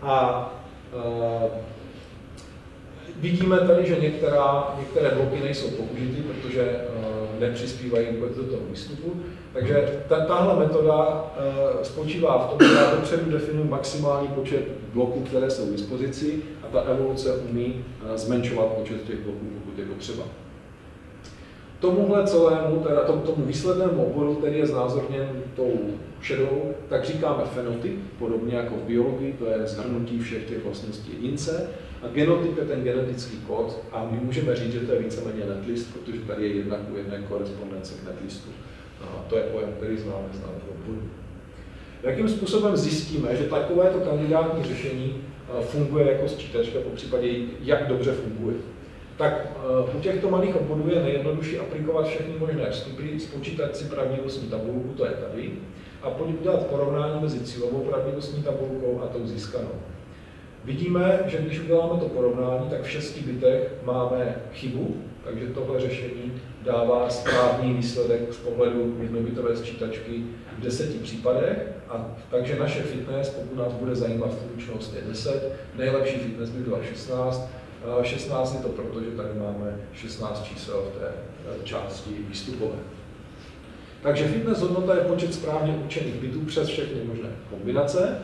A uh, vidíme tady, že některá, některé bloky nejsou použity, protože uh, nepřispívají vůbec do toho výstupu. Takže ta, tahle metoda uh, spočívá v tom, že já dopředu definuji maximální počet bloků, které jsou k dispozici a ta evoluce umí uh, zmenšovat počet těch bloků, pokud je potřeba. Tomuhle celému, teda tomu, tomu výslednému oboru, který je znázorněn tou šedou, tak říkáme fenotyp, podobně jako v biologii, to je zhrnutí všech těch vlastností jedince. A genotyp je ten genetický kód a my můžeme říct, že to je víceméně netlist, protože tady je jedna ku jedné korespondence k netlistu. A to je pojem, který známe z návrhu Jakým způsobem zjistíme, že takovéto kandidátní řešení funguje jako sčítačka, po případě jak dobře funguje? Tak u těchto malých obvodů je nejjednodušší aplikovat všechny možné vstupy, spočítat si pravdivostní tabulku, to je tady, a udělat porovnání mezi cílovou pravdivostní tabulkou a tou získanou. Vidíme, že když uděláme to porovnání, tak v šesti bitech máme chybu, takže tohle řešení dává správný výsledek z pohledu jednobitové sčítačky v deseti případech. A takže naše fitness, pokud nás bude zajímat funkčnost, je 10, nejlepší fitness by byla 16, 16 je to proto, že tady máme 16 čísel v té eh, části výstupové. Takže fitness hodnota je počet správně určených bitů přes všechny možné kombinace.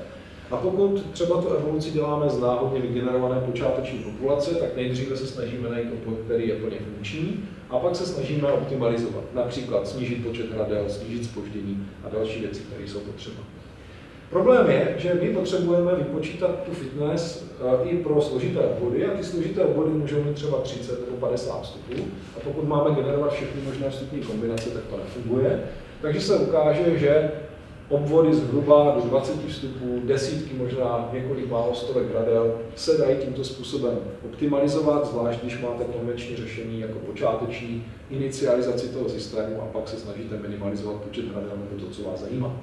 A pokud třeba tu evoluci děláme z náhodně vygenerované počáteční populace, tak nejdříve se snažíme najít obvod, který je plně funkční, a pak se snažíme optimalizovat. Například snížit počet hradel, snížit spoždění a další věci, které jsou potřeba. Problém je, že my potřebujeme vypočítat tu fitness eh, i pro složité obvody a ty složité obvody můžou mít třeba 30 nebo 50 vstupů a pokud máme generovat všechny možné vstupní kombinace, tak to nefunguje. Takže se ukáže, že obvody zhruba do 20 vstupů, desítky, možná několik málo stovek radel, se dají tímto způsobem optimalizovat, zvlášť když máte konvenční řešení jako počáteční inicializaci toho systému a pak se snažíte minimalizovat počet radel nebo to, co vás zajímá.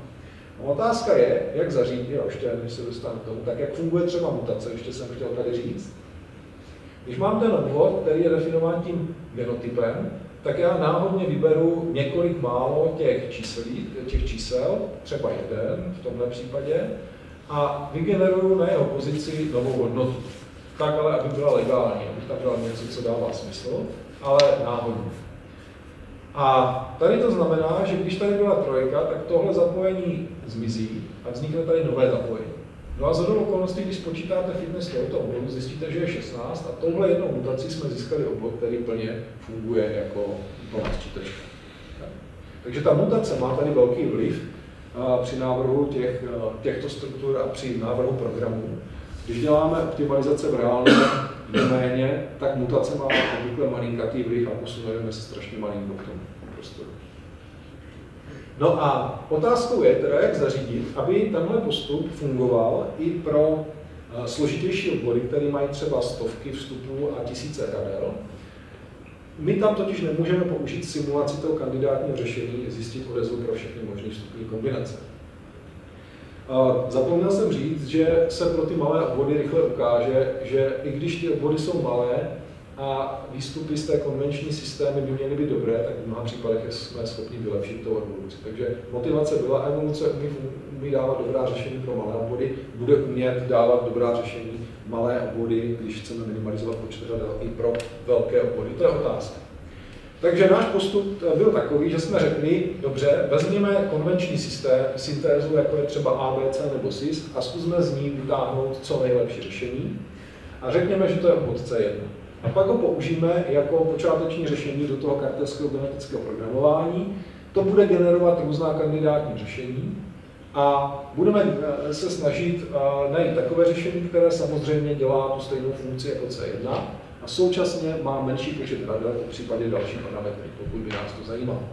A otázka je, jak zařídit, jo, ještě než se dostanu k tomu, tak jak funguje třeba mutace, ještě jsem chtěl tady říct. Když mám ten obvod, který je definován tím genotypem, tak já náhodně vyberu několik málo těch, číselí, těch čísel, třeba jeden v tomhle případě, a vygeneruju na jeho pozici novou hodnotu. Tak ale, aby byla legální, abych tam dal něco, co dává smysl, ale náhodně. A tady to znamená, že když tady byla trojka, tak tohle zapojení zmizí a vznikne tady nové zapojení. No a zhodou okolností, když spočítáte fitness tohoto oboru, zjistíte, že je 16 a touhle jednou mutací jsme získali obvod, který plně funguje jako plná čítečka. Takže ta mutace má tady velký vliv při návrhu těch, těchto struktur a při návrhu programů. Když děláme optimalizace v reálné doméně, tak mutace má obvykle malinkatý vliv a posunujeme se strašně malinko k tomu. No a otázkou je teda, jak zařídit, aby tenhle postup fungoval i pro složitější obvody, které mají třeba stovky vstupů a tisíce radel. My tam totiž nemůžeme použít simulaci toho kandidátního řešení, zjistit odezvu pro všechny možné vstupní kombinace. Zapomněl jsem říct, že se pro ty malé obvody rychle ukáže, že i když ty obvody jsou malé a výstupy z té konvenční systémy by měly být dobré, tak v mnoha případech jsme schopni vylepšit tou evoluci. Takže motivace byla, evoluce umí, umí dávat dobrá řešení pro malé obvody, bude umět dávat dobrá řešení malé obvody, když chceme minimalizovat počet řadel i pro velké obvody. To je otázka. Takže náš postup byl takový, že jsme řekli, dobře, vezměme konvenční systém, syntézu, jako je třeba ABC nebo SIS, a zkusme z ní vytáhnout co nejlepší řešení. A řekněme, že to je obvod C1. A pak ho použijeme jako počáteční řešení do toho karteského genetického programování. To bude generovat různá kandidátní řešení a budeme eh, se snažit eh, najít takové řešení, které samozřejmě dělá tu stejnou funkci jako C1, a současně má menší počet radar v případě další parametry, pokud by nás to zajímalo.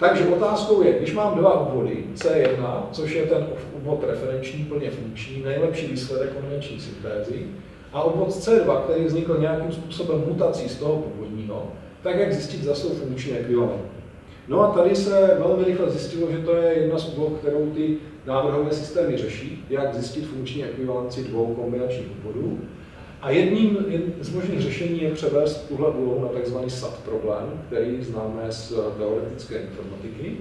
Takže otázkou je, když mám dva obvody, C1, což je ten obvod referenční, plně funkční, nejlepší výsledek konvenční syntézy, a obvod C2, který vznikl nějakým způsobem mutací z toho původního, tak jak zjistit, zda jsou funkčně ekvivalentní. No a tady se velmi rychle zjistilo, že to je jedna z úloh, kterou ty návrhové systémy řeší, jak zjistit funkční ekvivalenci dvou kombinačních obvodů. A jedním z možných řešení je převést tuhle úlohu na tzv. SAT problém, který známe z teoretické informatiky.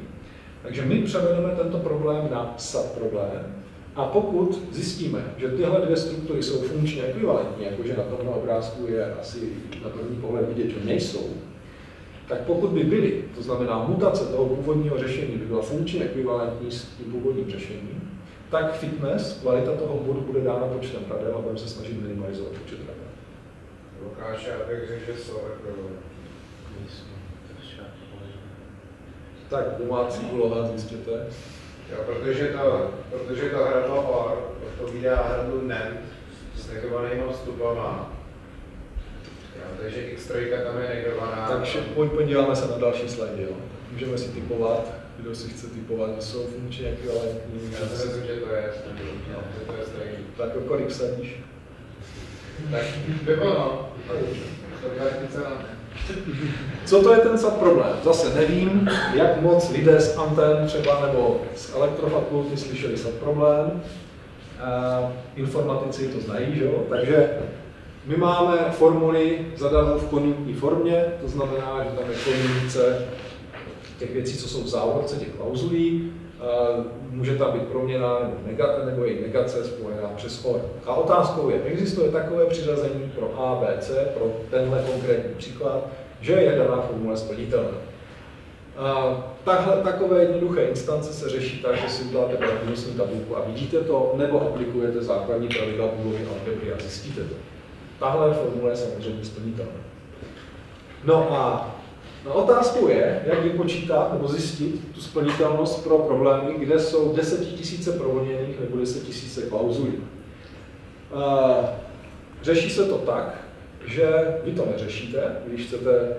Takže my převedeme tento problém na SAT problém. A pokud zjistíme, že tyhle dvě struktury jsou funkčně ekvivalentní, jakože na tomhle obrázku je asi na první pohled vidět, že nejsou, tak pokud by byly, to znamená mutace toho původního řešení by byla funkčně ekvivalentní s tím původním řešením, tak fitness, kvalita toho bodu bude dána počtem radel a budeme se snažit minimalizovat počet radel. Lukáš, já bych řekl, že jsou jako... Tak domácí úloha zjistěte. Jo, protože to, protože to hradlo OR odpovídá hradlu NEM s negovanýma vstupama. Jo, takže X3 tam je negovaná. Takže pojď podíváme se na další slide, jo. Můžeme si typovat, kdo si chce typovat, že jsou funkčně ekvivalentní. Já si myslím, že to je, no, že to je stejný. Tak kolik sadíš? Tak pivo no. Co to je ten SAT problém? Zase nevím, jak moc lidé z Anten třeba nebo z elektrofakulty slyšeli SAT problém. Uh, informatici to znají, že jo? Takže my máme formuly zadanou v konjunktní formě, to znamená, že tam je konjunkce těch věcí, co jsou v závorce, těch klauzulí, může tam být proměna nebo, negace, nebo její negace spojená přes OR. A otázkou je, existuje takové přiřazení pro A, B, C, pro tenhle konkrétní příklad, že je daná formule splnitelná. A tahle, takové jednoduché instance se řeší tak, že si uděláte pravděpodobnostní tabulku a vidíte to, nebo aplikujete základní pravidla Booleovy algebry a zjistíte to. Tahle formule je samozřejmě splnitelná. No a No otázkou je, jak vypočítat nebo zjistit tu splnitelnost pro problémy, kde jsou desetitisíce provolněných nebo desetitisíce klauzulí. Řeší se to tak, že vy to neřešíte, když chcete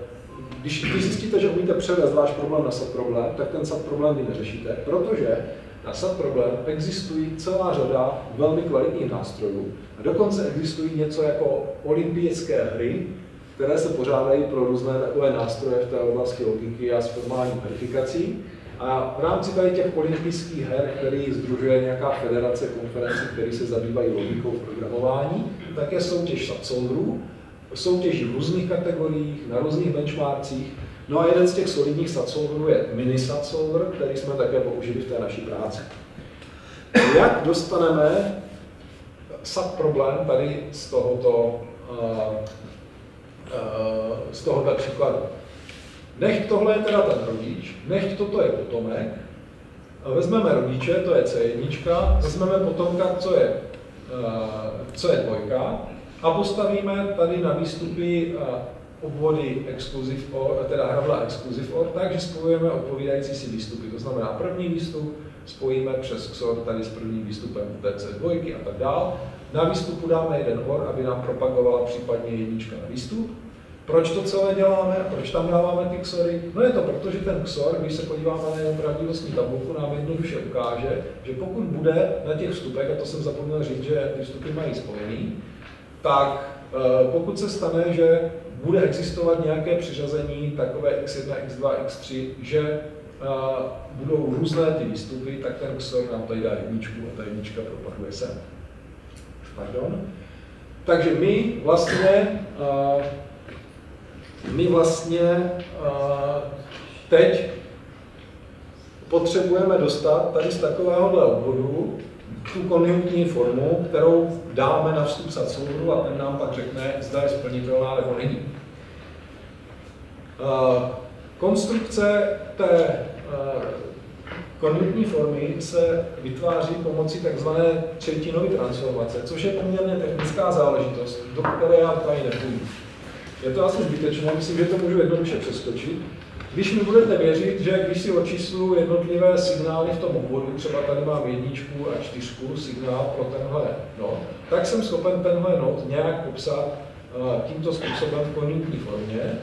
když, když zjistíte, že umíte převést váš problém na SAT problém, tak ten SAT problém vy neřešíte, protože na SAT problém existují celá řada velmi kvalitních nástrojů. A dokonce existují něco jako olympické hry, které se pořádají pro různé takové nástroje v té oblasti logiky a s formální verifikací. A v rámci tady těch olympijských her, který združuje nějaká federace, konference, které se zabývají logikou programování, tak je soutěž subsolverů, soutěží v různých kategoriích, na různých benchmarkcích. No a jeden z těch solidních subsolverů je mini subsolver, který jsme také použili v té naší práci. Jak dostaneme sub problém tady z tohoto uh, z tohoto příkladu. Nech tohle je teda ten rodič, nech toto je potomek, vezmeme rodiče, to je C1, vezmeme potomka, co je, eh, co je dvojka, a postavíme tady na výstupy eh, obvody exclusive or, teda hravla exclusive or, takže spojujeme odpovídající si výstupy. To znamená první výstup spojíme přes XOR tady s prvním výstupem TC2 a tak dál. Na výstupu dáme jeden or, aby nám propagovala případně jednička na výstup. Proč to celé děláme? Proč tam dáváme ty XORy? No je to proto, že ten XOR, když se podíváme na jeho pravdivostní tabulku, nám jednoduše ukáže, že pokud bude na těch vstupech, a to jsem zapomněl říct, že ty vstupy mají spojený, tak eh, pokud se stane, že bude existovat nějaké přiřazení takové x1, x2, x3, že uh, budou různé ty výstupy, tak ten XOR nám tady dá jedničku a ta jednička propaguje sem. Pardon. Takže my vlastně, uh, my vlastně uh, teď potřebujeme dostat tady z takovéhohle obvodu tu konjunktní formu, kterou dáme na vstup souhru a ten nám pak řekne, zda je splnitelná nebo není. Konstrukce té konjunktní formy se vytváří pomocí tzv. třetinové transformace, což je poměrně technická záležitost, do které já tady nepůjdu. Je to asi zbytečné, myslím, že to můžu jednoduše přeskočit. Když mi budete věřit, že když si očíslu jednotlivé signály v tom obvodu, třeba tady mám jedničku a čtyřku signál pro tenhle no, tak jsem schopen tenhle not nějak popsat uh, tímto způsobem v konjunktní formě.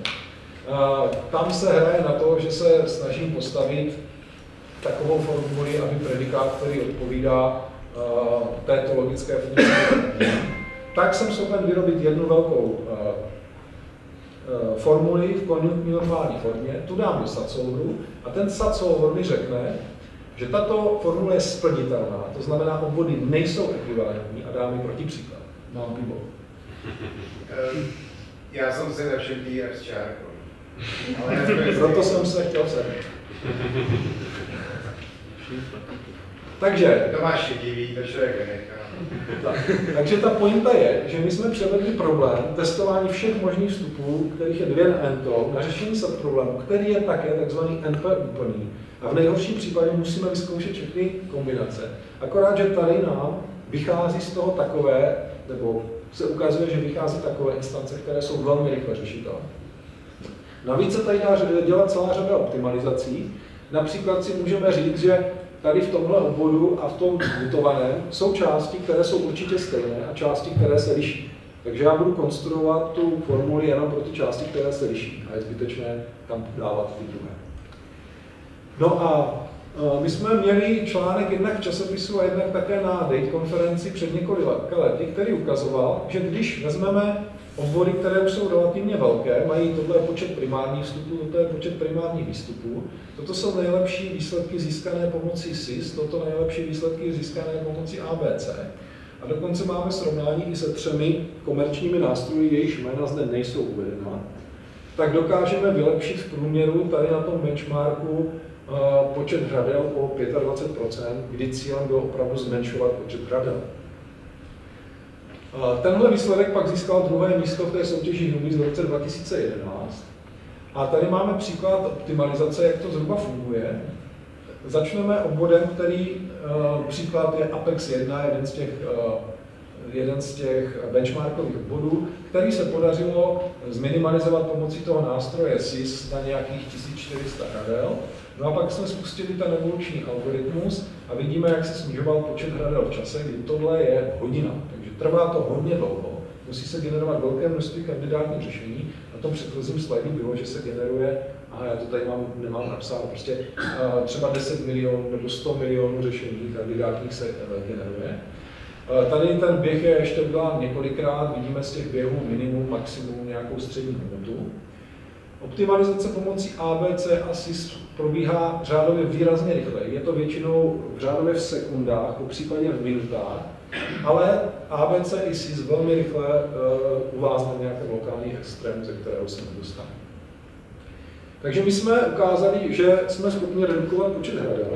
Uh, tam se hraje na to, že se snažím postavit takovou formuli, aby predikát, který odpovídá uh, této logické funkci, tak jsem schopen vyrobit jednu velkou Eh, formuli v konjunktní normální formě, tu dám do satsouhru a ten satsouhr mi řekne, že tato formule je splnitelná, to znamená, obvody nejsou ekvivalentní a dá mi protipříklad. Mám pivo. Eh, já jsem si nevšiml F s čárkou. Proto jsem se chtěl sem. Takže... To máš šedivý, to člověk. Tak. Takže ta pointa je, že my jsme převedli problém testování všech možných vstupů, kterých je dvě n na řešení subproblému, který je také tzv. NP úplný. A v nejhorším případě musíme vyzkoušet všechny kombinace. Akorát, že tady nám vychází z toho takové, nebo se ukazuje, že vychází takové instance, které jsou velmi rychle řešitelné. Navíc se tady dá dělat celá řada optimalizací. Například si můžeme říct, že tady v tomhle obvodu a v tom mutovaném jsou části, které jsou určitě stejné a části, které se liší. Takže já budu konstruovat tu formuli jenom pro ty části, které se liší a je zbytečné tam dávat ty druhé. No a my jsme měli článek jednak v časopisu a jednak také na date konferenci před několika lety, který ukazoval, že když vezmeme Obvody, které už jsou relativně velké, mají tohle počet primárních vstupů, toto je počet primárních výstupů. Toto jsou nejlepší výsledky získané pomocí SIS, toto nejlepší výsledky získané pomocí ABC. A dokonce máme srovnání i se třemi komerčními nástroji, jejichž jména zde nejsou uvedena. Tak dokážeme vylepšit v průměru tady na tom benchmarku uh, počet hradel o 25%, kdy cílem bylo opravdu zmenšovat počet hradel. Tenhle výsledek pak získal druhé místo v té soutěži Humis v roce 2011. A tady máme příklad optimalizace, jak to zhruba funguje. Začneme obvodem, který uh, příklad je Apex 1, jeden z těch, uh, jeden z těch benchmarkových obvodů, který se podařilo zminimalizovat pomocí toho nástroje SIS na nějakých 1400 hradel. No a pak jsme spustili ten evoluční algoritmus a vidíme, jak se snižoval počet hradel v čase, kdy tohle je hodina. Trvá to hodně dlouho, musí se generovat velké množství kandidátních řešení. Na tom předchozím slajdu bylo, že se generuje, a já to tady mám, nemám napsáno, prostě třeba 10 milionů nebo 100 milionů řešení kandidátních se e, generuje. Tady ten běh je ještě udělán několikrát, vidíme z těch běhů minimum, maximum, nějakou střední hodnotu. Optimalizace pomocí ABC a SIS probíhá řádově výrazně rychleji. Je to většinou řádově v sekundách, po případě v minutách ale ABC i SIS velmi rychle uh, uvázne nějaké lokální extrém, ze kterého se nedostane. Takže my jsme ukázali, že jsme schopni redukovat počet hradel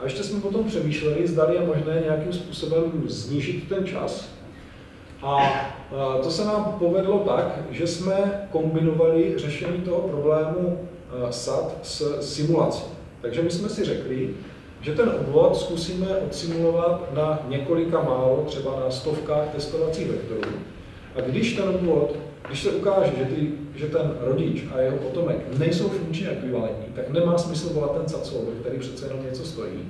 a ještě jsme potom přemýšleli, zda je možné nějakým způsobem znížit ten čas. A to se nám povedlo tak, že jsme kombinovali řešení toho problému SAT s simulací. Takže my jsme si řekli, že ten obvod zkusíme odsimulovat na několika málo, třeba na stovkách testovacích vektorů. A když ten obvod, když se ukáže, že, ty, že ten rodič a jeho potomek nejsou funkčně ekvivalentní, tak nemá smysl volat ten SAT který přece jenom něco stojí.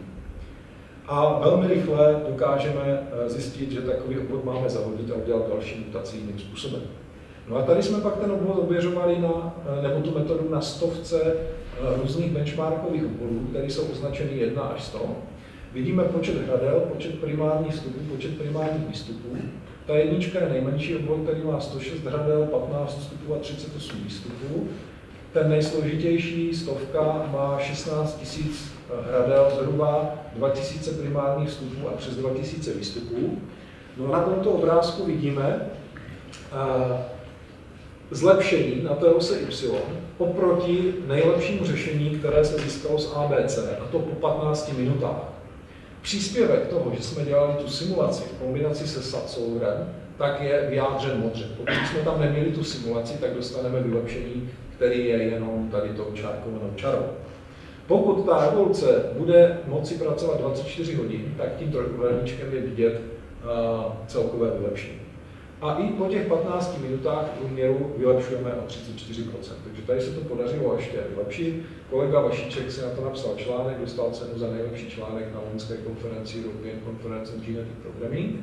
A velmi rychle dokážeme eh, zjistit, že takový obvod máme zahodit a udělat další mutaci jiným způsobem. No a tady jsme pak ten obvod ověřovali na, eh, nebo tu metodu na stovce různých benchmarkových obvodů, které jsou označeny 1 až 100. Vidíme počet hradel, počet primárních vstupů, počet primárních výstupů. Ta jednička je nejmenší obvod, který má 106 hradel, 15 vstupů a 38 výstupů. Ten nejsložitější stovka má 16 000 eh, hradel, zhruba 2000 primárních vstupů a přes 2000 výstupů. No na tomto obrázku vidíme zlepšení na té ose Y oproti nejlepšímu řešení, které se získalo z ABC, a to po 15 minutách. Příspěvek toho, že jsme dělali tu simulaci v kombinaci se SAT tak je vyjádřen modře. Pokud jsme tam neměli tu simulaci, tak dostaneme vylepšení, který je jenom tady tou čárkovanou čarou. Pokud ta revoluce bude moci pracovat 24 hodin, tak tím trojuhelníčkem je vidět uh, celkové vylepšení. A i po těch 15 minutách průměru vylepšujeme o 34%. Takže tady se to podařilo ještě vylepšit. Kolega Vašíček si na to napsal článek, dostal cenu za nejlepší článek na loňské konferenci European Conference on Genetic Programming.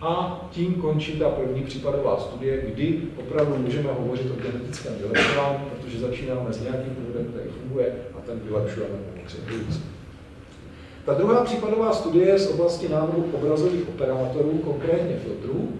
A tím končí ta první případová studie, kdy opravdu můžeme hovořit o genetickém vylepšování, protože začínáme s nějakým původem, který funguje a ten vylepšujeme pomocí Ta druhá případová studie je z oblasti návrhu obrazových operátorů, konkrétně filtrů,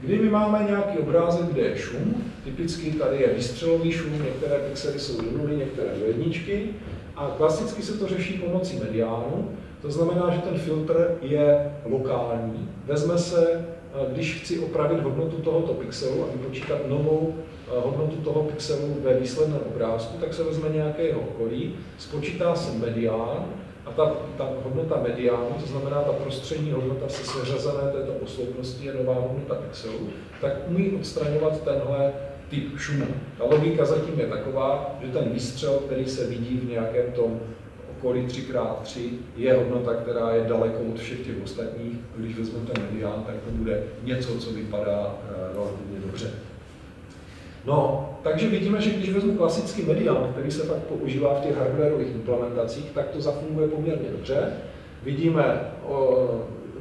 kdy my máme nějaký obrázek, kde je šum, typicky tady je výstřelový šum, některé pixely jsou do nuly, některé do jedničky, a klasicky se to řeší pomocí mediánu, to znamená, že ten filtr je lokální. Vezme se, eh, když chci opravit hodnotu tohoto pixelu a vypočítat novou eh, hodnotu toho pixelu ve výsledném obrázku, tak se vezme nějaké jeho okolí, spočítá se medián a ta, ta hodnota mediánu, to znamená ta prostřední hodnota se seřazené této posloupnosti je nová hodnota pixelu, tak umí odstraňovat tenhle typ šumu. Ta logika zatím je taková, že ten výstřel, který se vidí v nějakém tom okolí 3x3, je hodnota, která je daleko od všech těch ostatních. Když vezmeme ten medián, tak to bude něco, co vypadá eh, relativně dobře. No, takže vidíme, že když vezmu klasický medián, který se fakt používá v těch hardwareových implementacích, tak to zafunguje poměrně dobře. Vidíme o,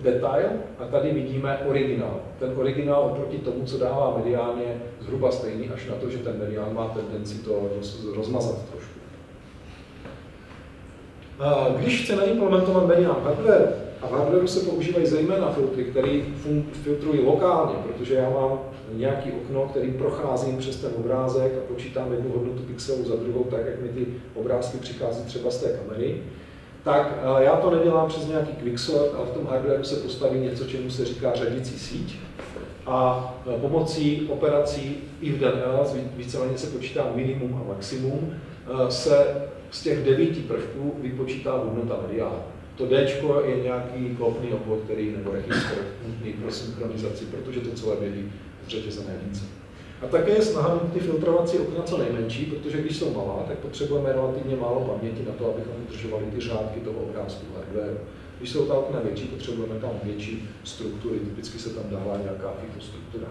detail a tady vidíme originál. Ten originál oproti tomu, co dává medián, je zhruba stejný, až na to, že ten medián má tendenci to rozmazat trošku. Když chceme implementovat medián hardware, a v hardwareu se používají zejména filtry, které filtrují lokálně, protože já mám nějaký okno, který procházím přes ten obrázek a počítám jednu hodnotu pixelu za druhou, tak jak mi ty obrázky přichází třeba z té kamery, tak eh, já to nedělám přes nějaký quicksort, ale v tom hardwareu se postaví něco, čemu se říká řadící síť. A eh, pomocí operací if then else, víceméně se počítá minimum a maximum, eh, se z těch devíti prvků vypočítá hodnota mediánu. To D je nějaký klopný obvod, který nebo registr nutný pro synchronizaci, protože to celé běží řetězené lince. A také je snaha mít ty filtrovací okna co nejmenší, protože když jsou malá, tak potřebujeme relativně málo paměti na to, abychom udržovali ty řádky toho obrázku hardware. Když jsou ta okna větší, potřebujeme tam větší struktury, typicky se tam dává nějaká FIFO struktura.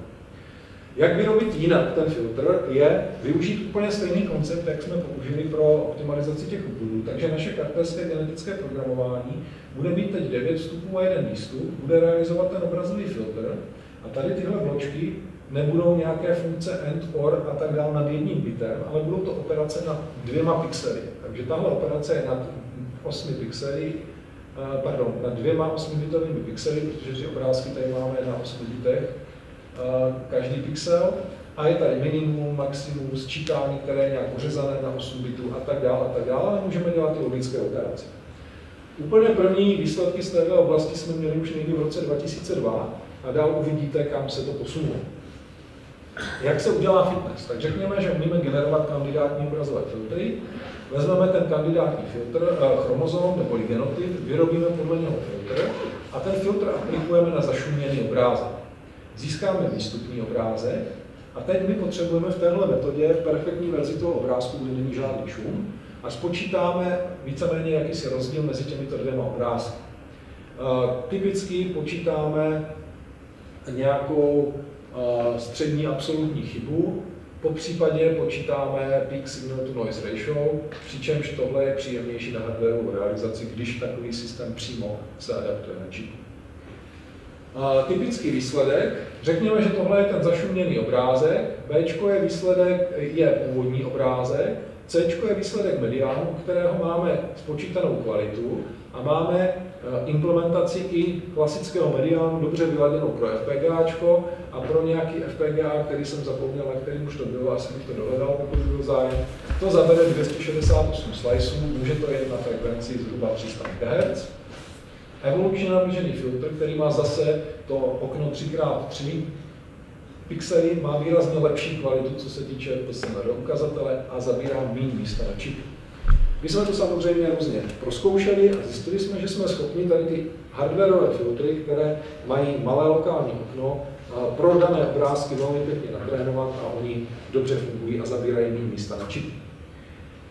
Jak vyrobit jinak ten filtr, je využít úplně stejný koncept, jak jsme použili pro optimalizaci těch obvodů. Takže naše kartelské genetické programování bude mít teď 9 vstupů a jeden výstup, bude realizovat ten obrazový filtr a tady tyhle bločky nebudou nějaké funkce AND, OR a tak dále nad jedním bitem, ale budou to operace na dvěma pixely. Takže tahle operace je nad 8 pixely, eh, pardon, nad dvěma 8-bitovými pixely, protože ty obrázky tady máme na 8 bitech, eh, každý pixel, a je tady minimum, maximum, sčítání, které je nějak uřezané na 8 bitů a tak dále a tak dále, ale můžeme dělat ty logické operace. Úplně první výsledky z této oblasti jsme měli už někdy v roce 2002 a dál uvidíte, kam se to posunulo. Jak se udělá fitness? Tak řekněme, že umíme generovat kandidátní obrazové filtry, vezmeme ten kandidátní filtr, eh, chromozom nebo genotyp, vyrobíme podle něho filtr a ten filtr aplikujeme na zašuměný obrázek. získáme výstupní obrázek a teď my potřebujeme v téhle metodě perfektní verzi toho obrázku, kde není žádný šum, a spočítáme víceméně jakýsi rozdíl mezi těmito dvěma obrázky. Typicky počítáme nějakou střední absolutní chybu, po případě počítáme peak signal to noise ratio, přičemž tohle je příjemnější na hardwareovou realizaci, když takový systém přímo se adaptuje na čipu. Typický výsledek, řekněme, že tohle je ten zašuměný obrázek, B je výsledek, je původní obrázek, C je výsledek mediánu, kterého máme spočítanou kvalitu a máme eh, implementaci i klasického mediánu dobře vyladěnou pro FPGA a pro nějaký FPGA, který jsem zapomněl, na kterým už to bylo, asi bych to dohledal, pokud byl zájem. To zabere 268 sliceů, může to jít na frekvenci zhruba 300 MHz. Evolučně navržený filtr, který má zase to okno 3x3 pixely, má výrazně lepší kvalitu, co se týče PSMR ukazatele a zabírá méně místa na čipu. My jsme to samozřejmě různě proskoušeli a zjistili jsme, že jsme schopni tady ty hardwareové filtry, které mají malé lokální okno, pro dané obrázky velmi pěkně natrénovat a oni dobře fungují a zabírají méně místa na čipu.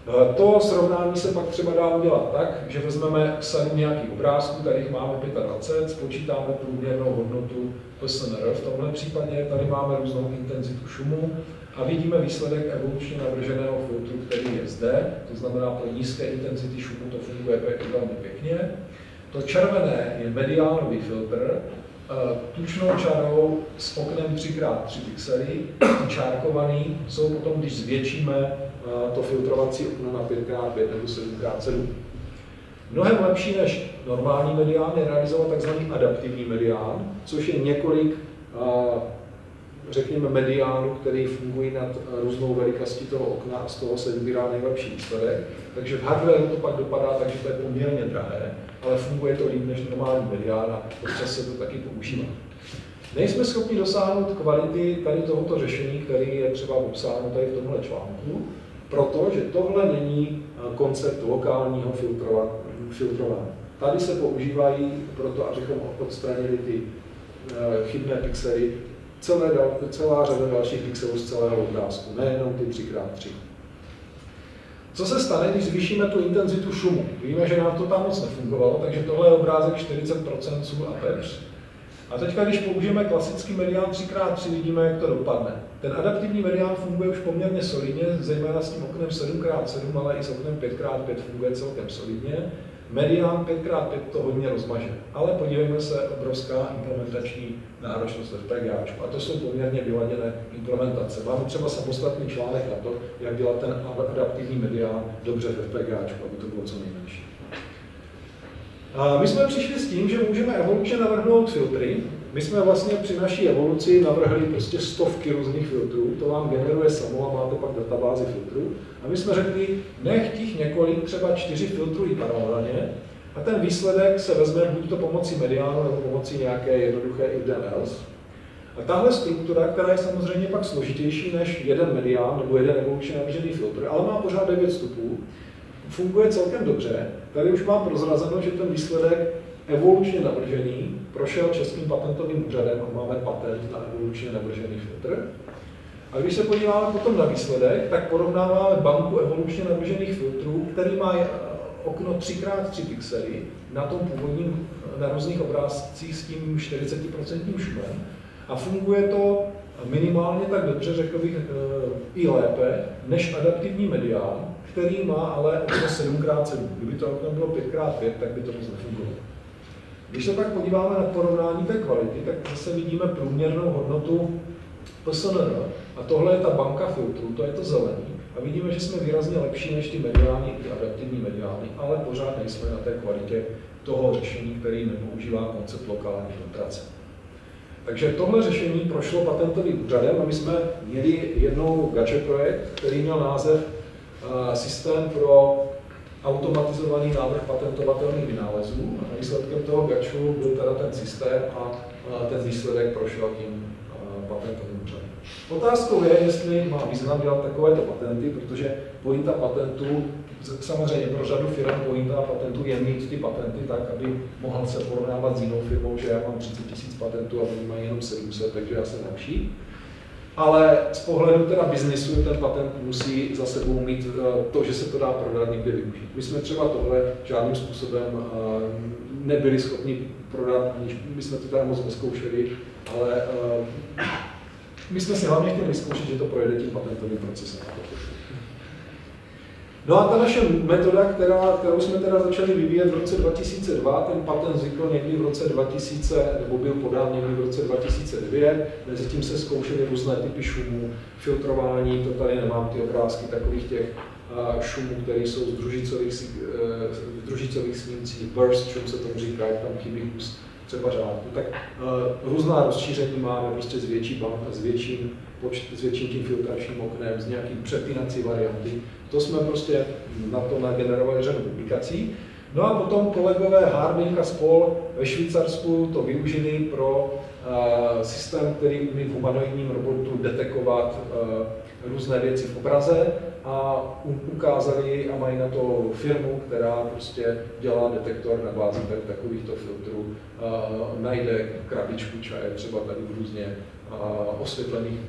Eh, to srovnání se pak třeba dá udělat tak, že vezmeme sadu nějaký obrázků, tady jich máme 25, spočítáme průměrnou hodnotu PSNR. V tomhle případě tady máme různou intenzitu šumu a vidíme výsledek evolučně navrženého filtru, který je zde, to znamená pro nízké intenzity šumu to funguje velmi pěkně. To červené je mediánový filtr, eh, tučnou čarou s oknem 3x3 pixely, čárkovaný, jsou potom, když zvětšíme to filtrovací okno na 5x5 nebo 7x7. Mnohem lepší než normální medián je realizovat tzv. adaptivní medián, což je několik, řekněme, mediánů, který fungují nad různou velikostí toho okna a z toho se vybírá nejlepší výsledek. Takže v hardwareu to pak dopadá tak, že to je poměrně drahé, ale funguje to líp než normální medián a občas se to taky používá. Nejsme schopni dosáhnout kvality tady tohoto řešení, který je třeba popsán tady v tomhle článku, protože tohle není eh, koncept lokálního filtrování. Tady se používají proto, abychom odstranili ty eh, chybné pixely, celé, celá řada dalších pixelů z celého obrázku, nejenom ty 3x3. Co se stane, když zvýšíme tu intenzitu šumu? Víme, že nám to tam moc nefungovalo, takže tohle je obrázek 40% SUL a PEPS. A teďka, když použijeme klasický medián 3x3, vidíme, jak to dopadne. Ten adaptivní medián funguje už poměrně solidně, zejména s tím oknem 7x7, ale i s oknem 5x5 funguje celkem solidně. Medián 5x5 to hodně rozmaže. Ale podívejme se, obrovská implementační náročnost FPGA. A to jsou poměrně vyladěné implementace. Máme třeba samostatný článek na to, jak dělat ten adaptivní medián dobře v FPGA, aby to bylo co nejmenší. My jsme přišli s tím, že můžeme evolučně navrhnout filtry. My jsme vlastně při naší evoluci navrhli prostě stovky různých filtrů, to vám generuje samo a máte pak databázi filtrů. A my jsme řekli, nech těch několik, třeba čtyři filtrují paralelně, a ten výsledek se vezme buď to pomocí mediánu nebo pomocí nějaké jednoduché if then else. A tahle struktura, která je samozřejmě pak složitější než jeden medián nebo jeden evolučně navržený filtr, ale má pořád 9 vstupů, funguje celkem dobře. Tady už mám prozrazeno, že ten výsledek evolučně navržený prošel Českým patentovým úřadem a máme patent na evolučně navržený filtr. A když se podíváme potom na výsledek, tak porovnáváme banku evolučně navržených filtrů, který má eh, okno 3x3 pixely na tom původním, na různých obrázcích s tím 40% šumem. A funguje to minimálně tak dobře, řekl bych, eh, i lépe, než adaptivní medián, který má ale okno 7x7. Kdyby to okno bylo 5x5, tak by to moc nefungovalo. Když se pak podíváme na porovnání té kvality, tak zase vidíme průměrnou hodnotu PSNR. A tohle je ta banka filtrů, to je to zelený. A vidíme, že jsme výrazně lepší než ty mediány, ty adaptivní mediány, ale pořád nejsme na té kvalitě toho řešení, který nepoužívá koncept lokální filtrace. Takže tohle řešení prošlo patentovým úřadem a my jsme měli jednou gače projekt, který měl název systém pro automatizovaný návrh patentovatelných vynálezů. Výsledkem toho gaču byl teda ten systém a ten výsledek prošel tím patentovým úřadem. Otázkou je, jestli má význam dělat takovéto patenty, protože pointa patentů, samozřejmě pro řadu firm pointa patentů je mít ty patenty tak, aby mohl se porovnávat s jinou firmou, že já mám 30 tisíc patentů a oni mají jenom 700, takže já jsem lepší. Ale z pohledu teda biznisu ten patent musí za sebou mít eh, to, že se to dá prodat někde využít. My jsme třeba tohle žádným způsobem eh, nebyli schopni prodat, aniž my jsme to teda moc neskoušeli, ale eh, my jsme si hlavně chtěli vyzkoušet, že to projede tím patentovým procesem. No a ta naše metoda, která, kterou jsme teda začali vyvíjet v roce 2002, ten patent vznikl někdy v roce 2000, nebo byl podán někdy v roce 2009, mezi tím se zkoušely různé typy šumů, filtrování, to tady nemám ty obrázky takových těch šumů, které jsou z družicových, e, družicových snímcí, burst šum se tomu říká, tam chybí kus třeba řádku, tak uh, různá rozšíření máme prostě s, větší, s, větším, počt, s větším tím filtračním oknem, s nějakým přepínací varianty. To jsme prostě na to nagenerovali řadu publikací. No a potom kolegové Harding a spol ve Švýcarsku to využili pro uh, systém, který umí v humanoidním robotu detekovat uh, různé věci v obraze a ukázali a mají na to firmu, která prostě dělá detektor na bázi takovýchto filtrů, najde krabičku čaje třeba tady v různě osvětlených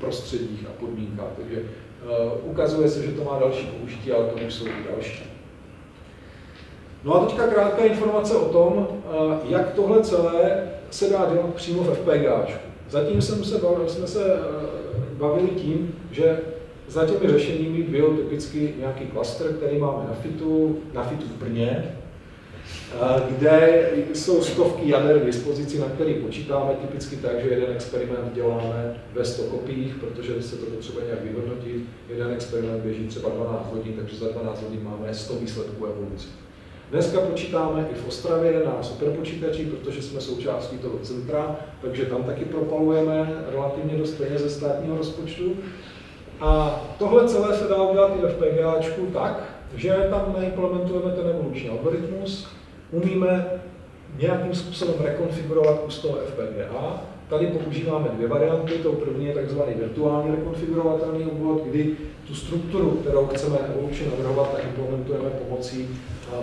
prostředích a podmínkách. Takže ukazuje se, že to má další použití, ale to už jsou další. No a teďka krátká informace o tom, jak tohle celé se dá dělat přímo v FPGAčku. Zatím jsem se bavil, jsme se bavili tím, že za těmi řešeními byl typicky nějaký klaster, který máme na FITu, na FITu v Brně, kde jsou stovky jader k dispozici, na který počítáme typicky tak, že jeden experiment děláme ve 100 kopiích, protože se to potřebuje nějak vyhodnotit. Jeden experiment běží třeba 12 hodin, takže za 12 hodin máme 100 výsledků evoluce. Dneska počítáme i v Ostravě na superpočítači, protože jsme součástí toho centra, takže tam taky propalujeme relativně dost peněz ze státního rozpočtu. A tohle celé se dá udělat i ve FPGAčku tak, že tam naimplementujeme ten evoluční algoritmus, umíme nějakým způsobem rekonfigurovat custom FPGA. Tady používáme dvě varianty. Tou první je tzv. virtuálně rekonfigurovatelný obvod, kdy tu strukturu, kterou chceme evolučně navrhovat, tak implementujeme pomocí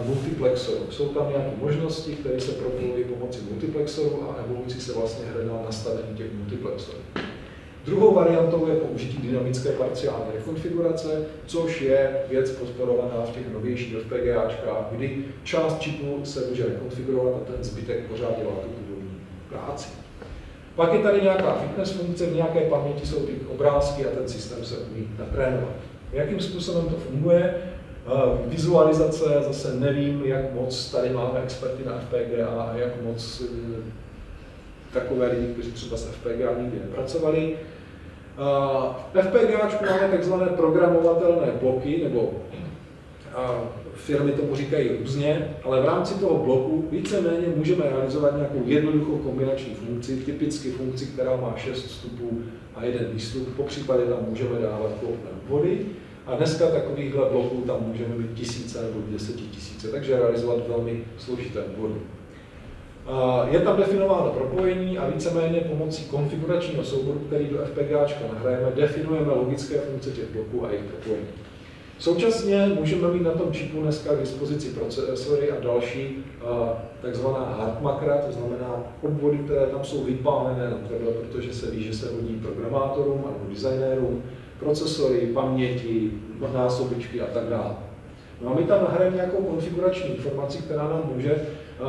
multiplexoru. Jsou tam nějaké možnosti, které se propojují pomocí multiplexoru a evoluci se vlastně hraje na nastavení těch multiplexorů. Druhou variantou je použití dynamické parciální rekonfigurace, což je věc podporovaná v těch novějších FPGAčkách, kdy část čipu se může rekonfigurovat a ten zbytek pořád dělá tu původní práci. Pak je tady nějaká fitness funkce, v nějaké paměti jsou ty obrázky a ten systém se umí natrénovat. Jakým způsobem to funguje? Vizualizace, zase nevím, jak moc tady máme experty na FPGA a jak moc eh, takové lidi, kteří třeba s FPGA nikdy nepracovali. V FPGA máme takzvané programovatelné bloky, nebo firmy tomu říkají různě, ale v rámci toho bloku víceméně můžeme realizovat nějakou jednoduchou kombinační funkci, typicky funkci, která má 6 vstupů a jeden výstup, po případě tam můžeme dávat plochné vody. A dneska takovýchhle bloků tam můžeme mít tisíce nebo desetitisíce, takže realizovat velmi složité vody. Je tam definováno propojení a víceméně pomocí konfiguračního souboru, který do FPGA nahrajeme, definujeme logické funkce těch bloků a jejich propojení. Současně můžeme mít na tom čipu dneska k dispozici procesory a další takzvaná hardmakra, to znamená obvody, které tam jsou vypálené na tohle, protože se ví, že se hodí programátorům nebo designérům, procesory, paměti, násobičky a tak dále. No a my tam nahrajeme nějakou konfigurační informaci, která nám může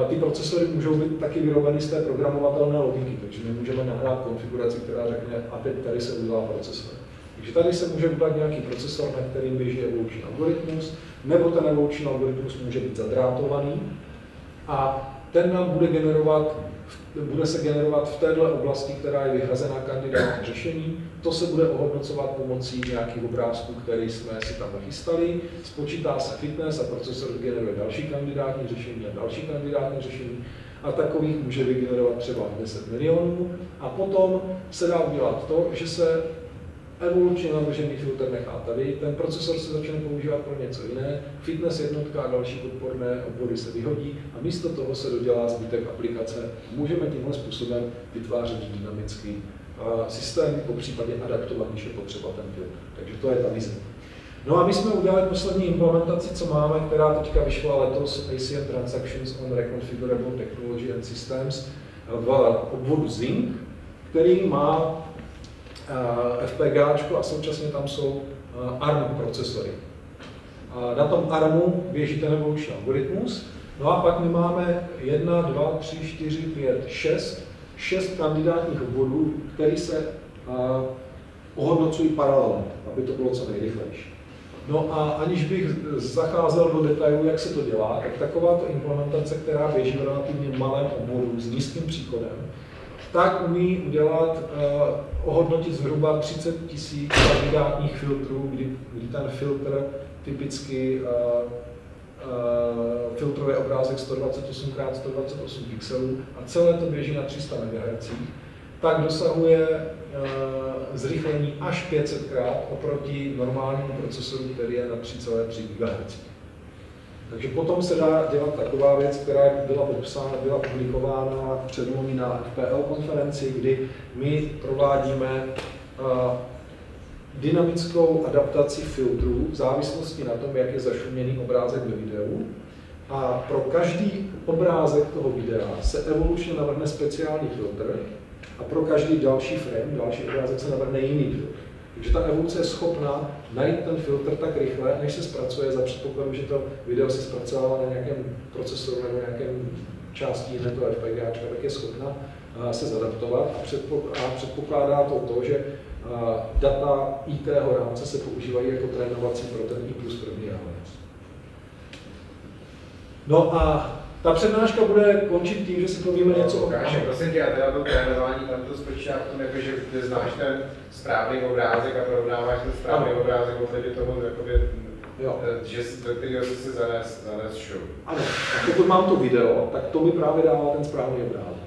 ty procesory můžou být taky vyrobeny z té programovatelné logiky, takže my můžeme nahrát konfiguraci, která řekne, a teď tady se udělá procesor. Takže tady se může udělat nějaký procesor, na kterým běží evoluční algoritmus, nebo ten evoluční algoritmus může být zadrátovaný a ten nám bude generovat, bude se generovat v této oblasti, která je vyhrazená kandidátní řešení. To se bude ohodnocovat pomocí nějakých obrázků, které jsme si tam nachystali. Spočítá se fitness a procesor generuje další kandidátní řešení a další kandidátní řešení. A takových může vygenerovat třeba 10 milionů. A potom se dá udělat to, že se evolučně navržený filtr nechá tady, ten procesor se začne používat pro něco jiné, fitness jednotka a další podporné obory se vyhodí a místo toho se dodělá zbytek aplikace. Můžeme tímhle způsobem vytvářet dynamický systém, po případě adaptovat, když je potřeba ten filtr. Takže to je ta vize. No a my jsme udělali poslední implementaci, co máme, která teďka vyšla letos, ACM Transactions on Reconfigurable Technology and Systems v obvodu Zinc, který má FPG a současně tam jsou ARM procesory. Na tom ARMu běží ten evoluční algoritmus, no a pak my máme 1, 2, 3, 4, 5, 6, 6 kandidátních obvodů, které se ohodnocují paralelně, aby to bylo co nejrychlejší. No a aniž bych zacházel do detailů, jak se to dělá, tak takováto implementace, která běží v relativně malém oboru s nízkým příchodem, tak umí udělat, uh, ohodnotit zhruba 30 tisíc kandidátních filtrů, kdy, kdy ten filtr typicky uh, uh, filtruje obrázek 128x128 pixelů a celé to běží na 300 MHz, tak dosahuje uh, zrychlení až 500 krát oproti normálnímu procesoru, který je na 3,3 GHz. Takže potom se dá dělat taková věc, která byla popsána, byla publikována předlomí na FPL konferenci, kdy my provádíme uh, dynamickou adaptaci filtrů v závislosti na tom, jak je zašuměný obrázek ve videu. A pro každý obrázek toho videa se evolučně navrhne speciální filtr a pro každý další frame, další obrázek se navrhne jiný filtr. Takže ta evoluce je schopná najít ten filtr tak rychle, než se zpracuje za předpokladu, že to video se zpracovává na nějakém procesoru nebo nějakém části toho FPGA, tak je schopna se zadaptovat a, předpokládá to to, že data IT rámce se používají jako trénovací pro ten I plus první rámec. No a ta přednáška bude končit tím, že si povíme něco o... Káši, prosím tě, a teda to trénování, tam to spočívá v tom, jako, že ty znáš ten správný obrázek a porovnáváš ten správný ano. obrázek oproti tomu, jakoby, Jo. Eh, že si, do kterého jsi si zanes, zanes show. Ano, a pokud mám to video, tak to mi právě dává ten správný obrázek.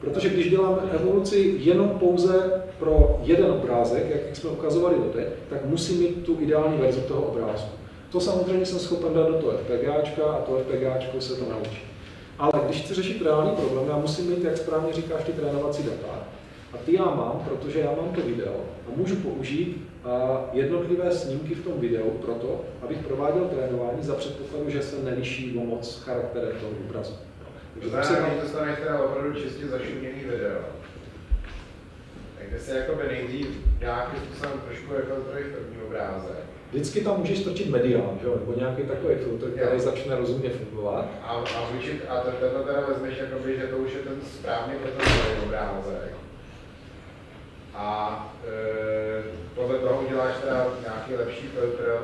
Protože když děláme evoluci jenom pouze pro jeden obrázek, jak jsme ukazovali doteď, tak musím mít tu ideální verzi toho obrázku. To samozřejmě jsem schopen dát do toho FPGAčka a to FPGAčko se to naučí. Ale když chci řešit reálný problém, já musím mít, jak správně říkáš, ty trénovací data. A ty já mám, protože já mám to video a můžu použít jednotlivé snímky v tom videu proto, abych prováděl trénování za předpokladu, že se neliší o moc charakterem toho obrazu. To znamená, když dostaneš teda opravdu čistě zašuměný video, tak se jako nejdřív nějakým způsobem trošku jako první obrázek, Vždycky tam můžeš strčit medián, že? nebo nějaký takový filtr, který jo. začne rozumně fungovat. A, a, vyčit, a tenhle teda vezmeš, jakoby, že to už je ten správný ten obrázek. A e, podle toho uděláš teda nějaký lepší filtr,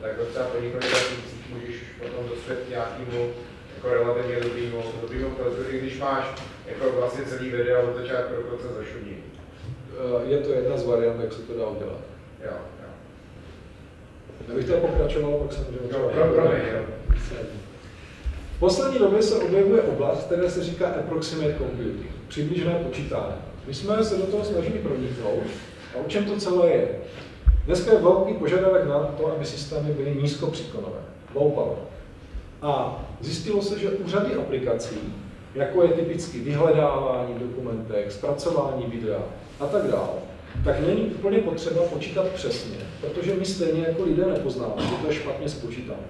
tak to třeba po několika týdcích můžeš potom dospět nějakému jako relativně dobrýmu, dobrýmu filtru, i když máš jako vlastně celý video od začátku do konce zašuní. E, je to jedna z variant, jak se to dá udělat. Jo. Já bych to pokračoval, pak samozřejmě V poslední době se objevuje oblast, která se říká approximate computing, přibližné počítání. My jsme se do toho snažili proniknout a o čem to celé je? Dneska je velký požadavek na to, aby systémy byly nízkopříkonové, low power. A zjistilo se, že u řady aplikací, jako je typicky vyhledávání v dokumentech, zpracování videa a tak dále, tak není úplně potřeba počítat přesně, protože my stejně jako lidé nepoznáme, že to je špatně spočítané.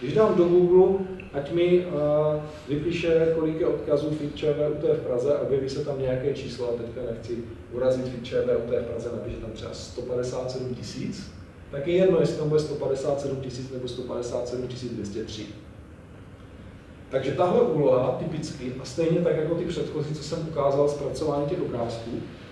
Když dám do Google, ať mi uh, vypíše, kolik je odkazů UT v Praze a objeví se tam nějaké číslo, a teďka nechci urazit FitChV UT v Praze, napíše tam třeba 157 tisíc, tak je jedno, jestli tam bude 157 tisíc nebo 157 203. Takže tahle úloha typicky, a stejně tak jako ty předchozí, co jsem ukázal, zpracování těch obrázků,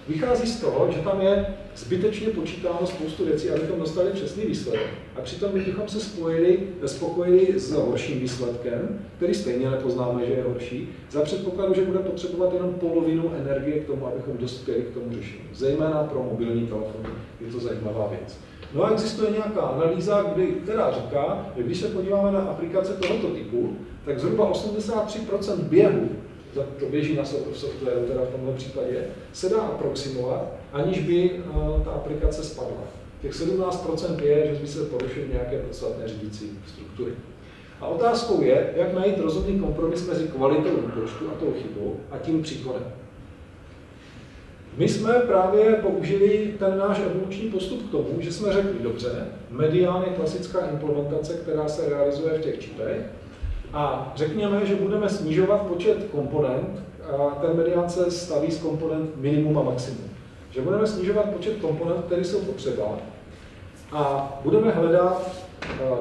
vychází z toho, že tam je zbytečně počítáno spoustu věcí, abychom dostali přesný výsledek. A přitom bychom se spojili, spokojili s horším výsledkem, který stejně nepoznáme, že je horší, za předpokladu, že bude potřebovat jenom polovinu energie k tomu, abychom dospěli k tomu řešení. Zejména pro mobilní telefony je to zajímavá věc. No a existuje nějaká analýza, kdy, která říká, že když se podíváme na aplikace tohoto typu, tak zhruba 83% běhu to běží na softwaru, teda v tomhle případě, se dá aproximovat, aniž by uh, ta aplikace spadla. Těch 17% je, že by se porušily nějaké podstatné řídící struktury. A otázkou je, jak najít rozumný kompromis mezi kvalitou výpočtu a tou chybou a tím příkladem. My jsme právě použili ten náš evoluční postup k tomu, že jsme řekli, dobře, medián je klasická implementace, která se realizuje v těch čipech, a řekněme, že budeme snižovat počet komponent, a ten medián se staví z komponent minimum a maximum. Že budeme snižovat počet komponent, které jsou potřeba, a budeme hledat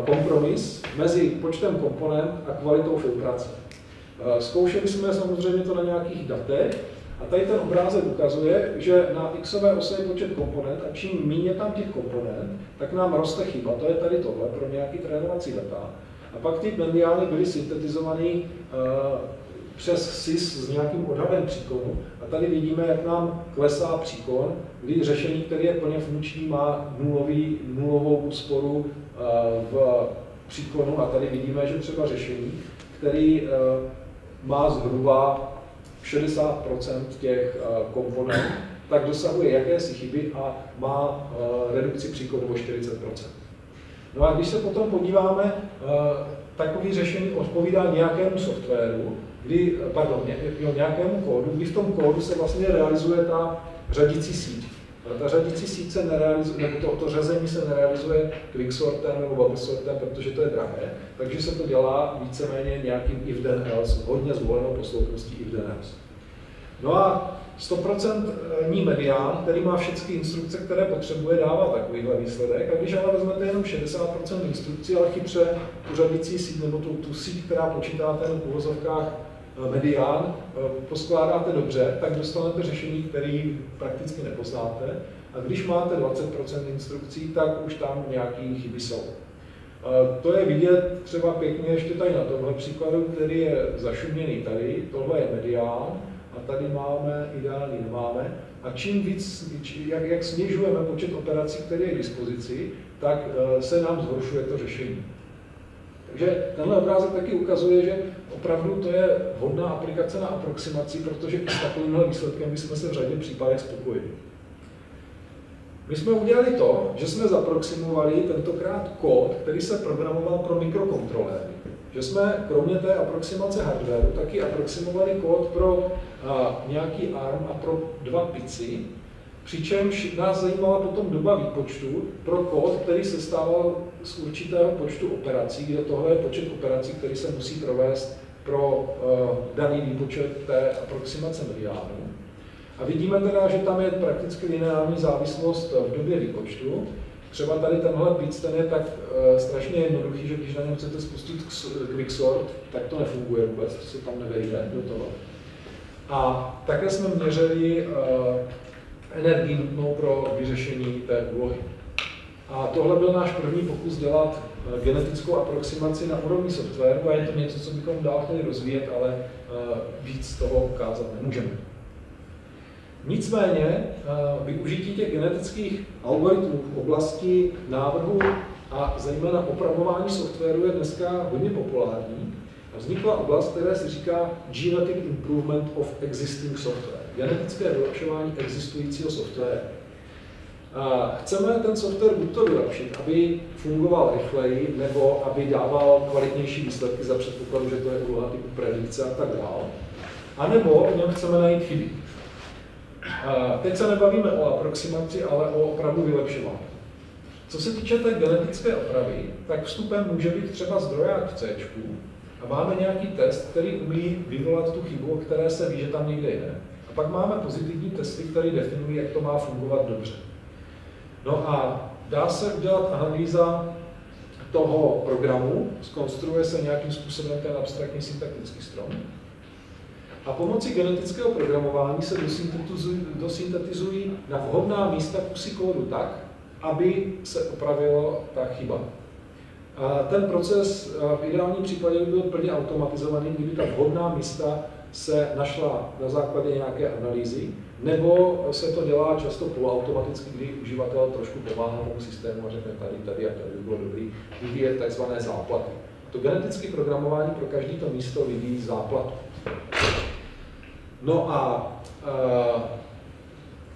kompromis mezi počtem komponent a kvalitou filtrace. Zkoušeli jsme samozřejmě to na nějakých datech, a tady ten obrázek ukazuje, že na xové ose je počet komponent a čím méně tam těch komponent, tak nám roste chyba. To je tady tohle pro nějaký trénovací data. A pak ty mediány byly syntetizované uh, přes SIS s nějakým odhadem příkonu. A tady vidíme, jak nám klesá příkon, kdy řešení, které je plně funkční, má nulový, nulovou úsporu uh, v příkonu. A tady vidíme, že třeba řešení, který uh, má zhruba 60% těch eh, komponent, tak dosahuje jakési chyby a má eh, redukci příkonu o 40 No a když se potom podíváme, eh, takový řešení odpovídá nějakému softwaru, kdy, pardon, jo, nějakému kódu, kdy v tom kódu se vlastně realizuje ta řadící síť. Ta řadící síť se nerealizuje, nebo to, to řazení se nerealizuje quicksortem nebo bubble sortem, protože to je drahé, takže se to dělá víceméně nějakým if then else, hodně zvolenou posloupností if then else. No a 100% ní medián, který má všechny instrukce, které potřebuje, dává takovýhle výsledek. A když ale vezmete jenom 60% instrukcí, ale chytře tu řadící síť nebo tu, tu síť, která počítá ten v uvozovkách eh, medián, eh, poskládáte dobře, tak dostanete řešení, které prakticky nepoznáte. A když máte 20% instrukcí, tak už tam nějaké chyby jsou. Eh, to je vidět třeba pěkně ještě tady na tomhle příkladu, který je zašuměný tady. Tohle je medián a tady máme, ideální nemáme. A čím víc, jak, jak snižujeme počet operací, které je k dispozici, tak eh, se nám zhoršuje to řešení. Takže tenhle obrázek taky ukazuje, že opravdu to je vhodná aplikace na aproximaci, protože s takovýmhle výsledkem bychom se v řadě případech spokojili. My jsme udělali to, že jsme zaproximovali tentokrát kód, který se programoval pro mikrokontroléry. Že jsme kromě té aproximace hardwareu taky aproximovali kód pro a, nějaký ARM a pro dva pici, přičemž nás zajímala potom doba výpočtu pro kód, který se stával z určitého počtu operací, kde tohle je počet operací, který se musí provést pro uh, daný výpočet té aproximace mediánu. A vidíme teda, že tam je prakticky lineární závislost v době výpočtu. Třeba tady tenhle bit, ten je tak uh, strašně jednoduchý, že když na něm chcete spustit quicksort, tak to nefunguje vůbec, to se tam nevejde do toho. A také jsme měřili uh, energii nutnou pro vyřešení té úlohy. A tohle byl náš první pokus dělat genetickou aproximaci na úrovni softwaru a je to něco, co bychom dál chtěli rozvíjet, ale víc toho ukázat nemůžeme. Nicméně využití těch genetických algoritmů v oblasti návrhu a zejména opravování softwaru je dneska hodně populární vznikla oblast, které se říká Genetic Improvement of Existing Software, genetické vylepšování existujícího softwaru. Chceme ten software buď to vylepšit, aby fungoval rychleji, nebo aby dával kvalitnější výsledky za předpokladu, že to je úloha typu predikce a tak dále. A nebo v něm chceme najít chyby. Teď se nebavíme o aproximaci, ale o opravdu vylepšování. Co se týče té genetické opravy, tak vstupem může být třeba zdroják v C, a máme nějaký test, který umí vyvolat tu chybu, o které se ví, že tam někde je. A pak máme pozitivní testy, které definují, jak to má fungovat dobře. No a dá se udělat analýza toho programu, skonstruuje se nějakým způsobem ten abstraktní syntaktický strom. A pomocí genetického programování se dosyntetizují na vhodná místa kusy kódu tak, aby se opravila ta chyba. A ten proces v ideálním případě by byl plně automatizovaný, kdyby ta vhodná místa se našla na základě nějaké analýzy, nebo se to dělá často poloautomaticky, kdy uživatel trošku pomáhá tomu systému a řekne tady, tady a tady by bylo dobrý vyvíjet takzvané záplaty. To genetické programování pro každé to místo vyvíjí záplatu. No a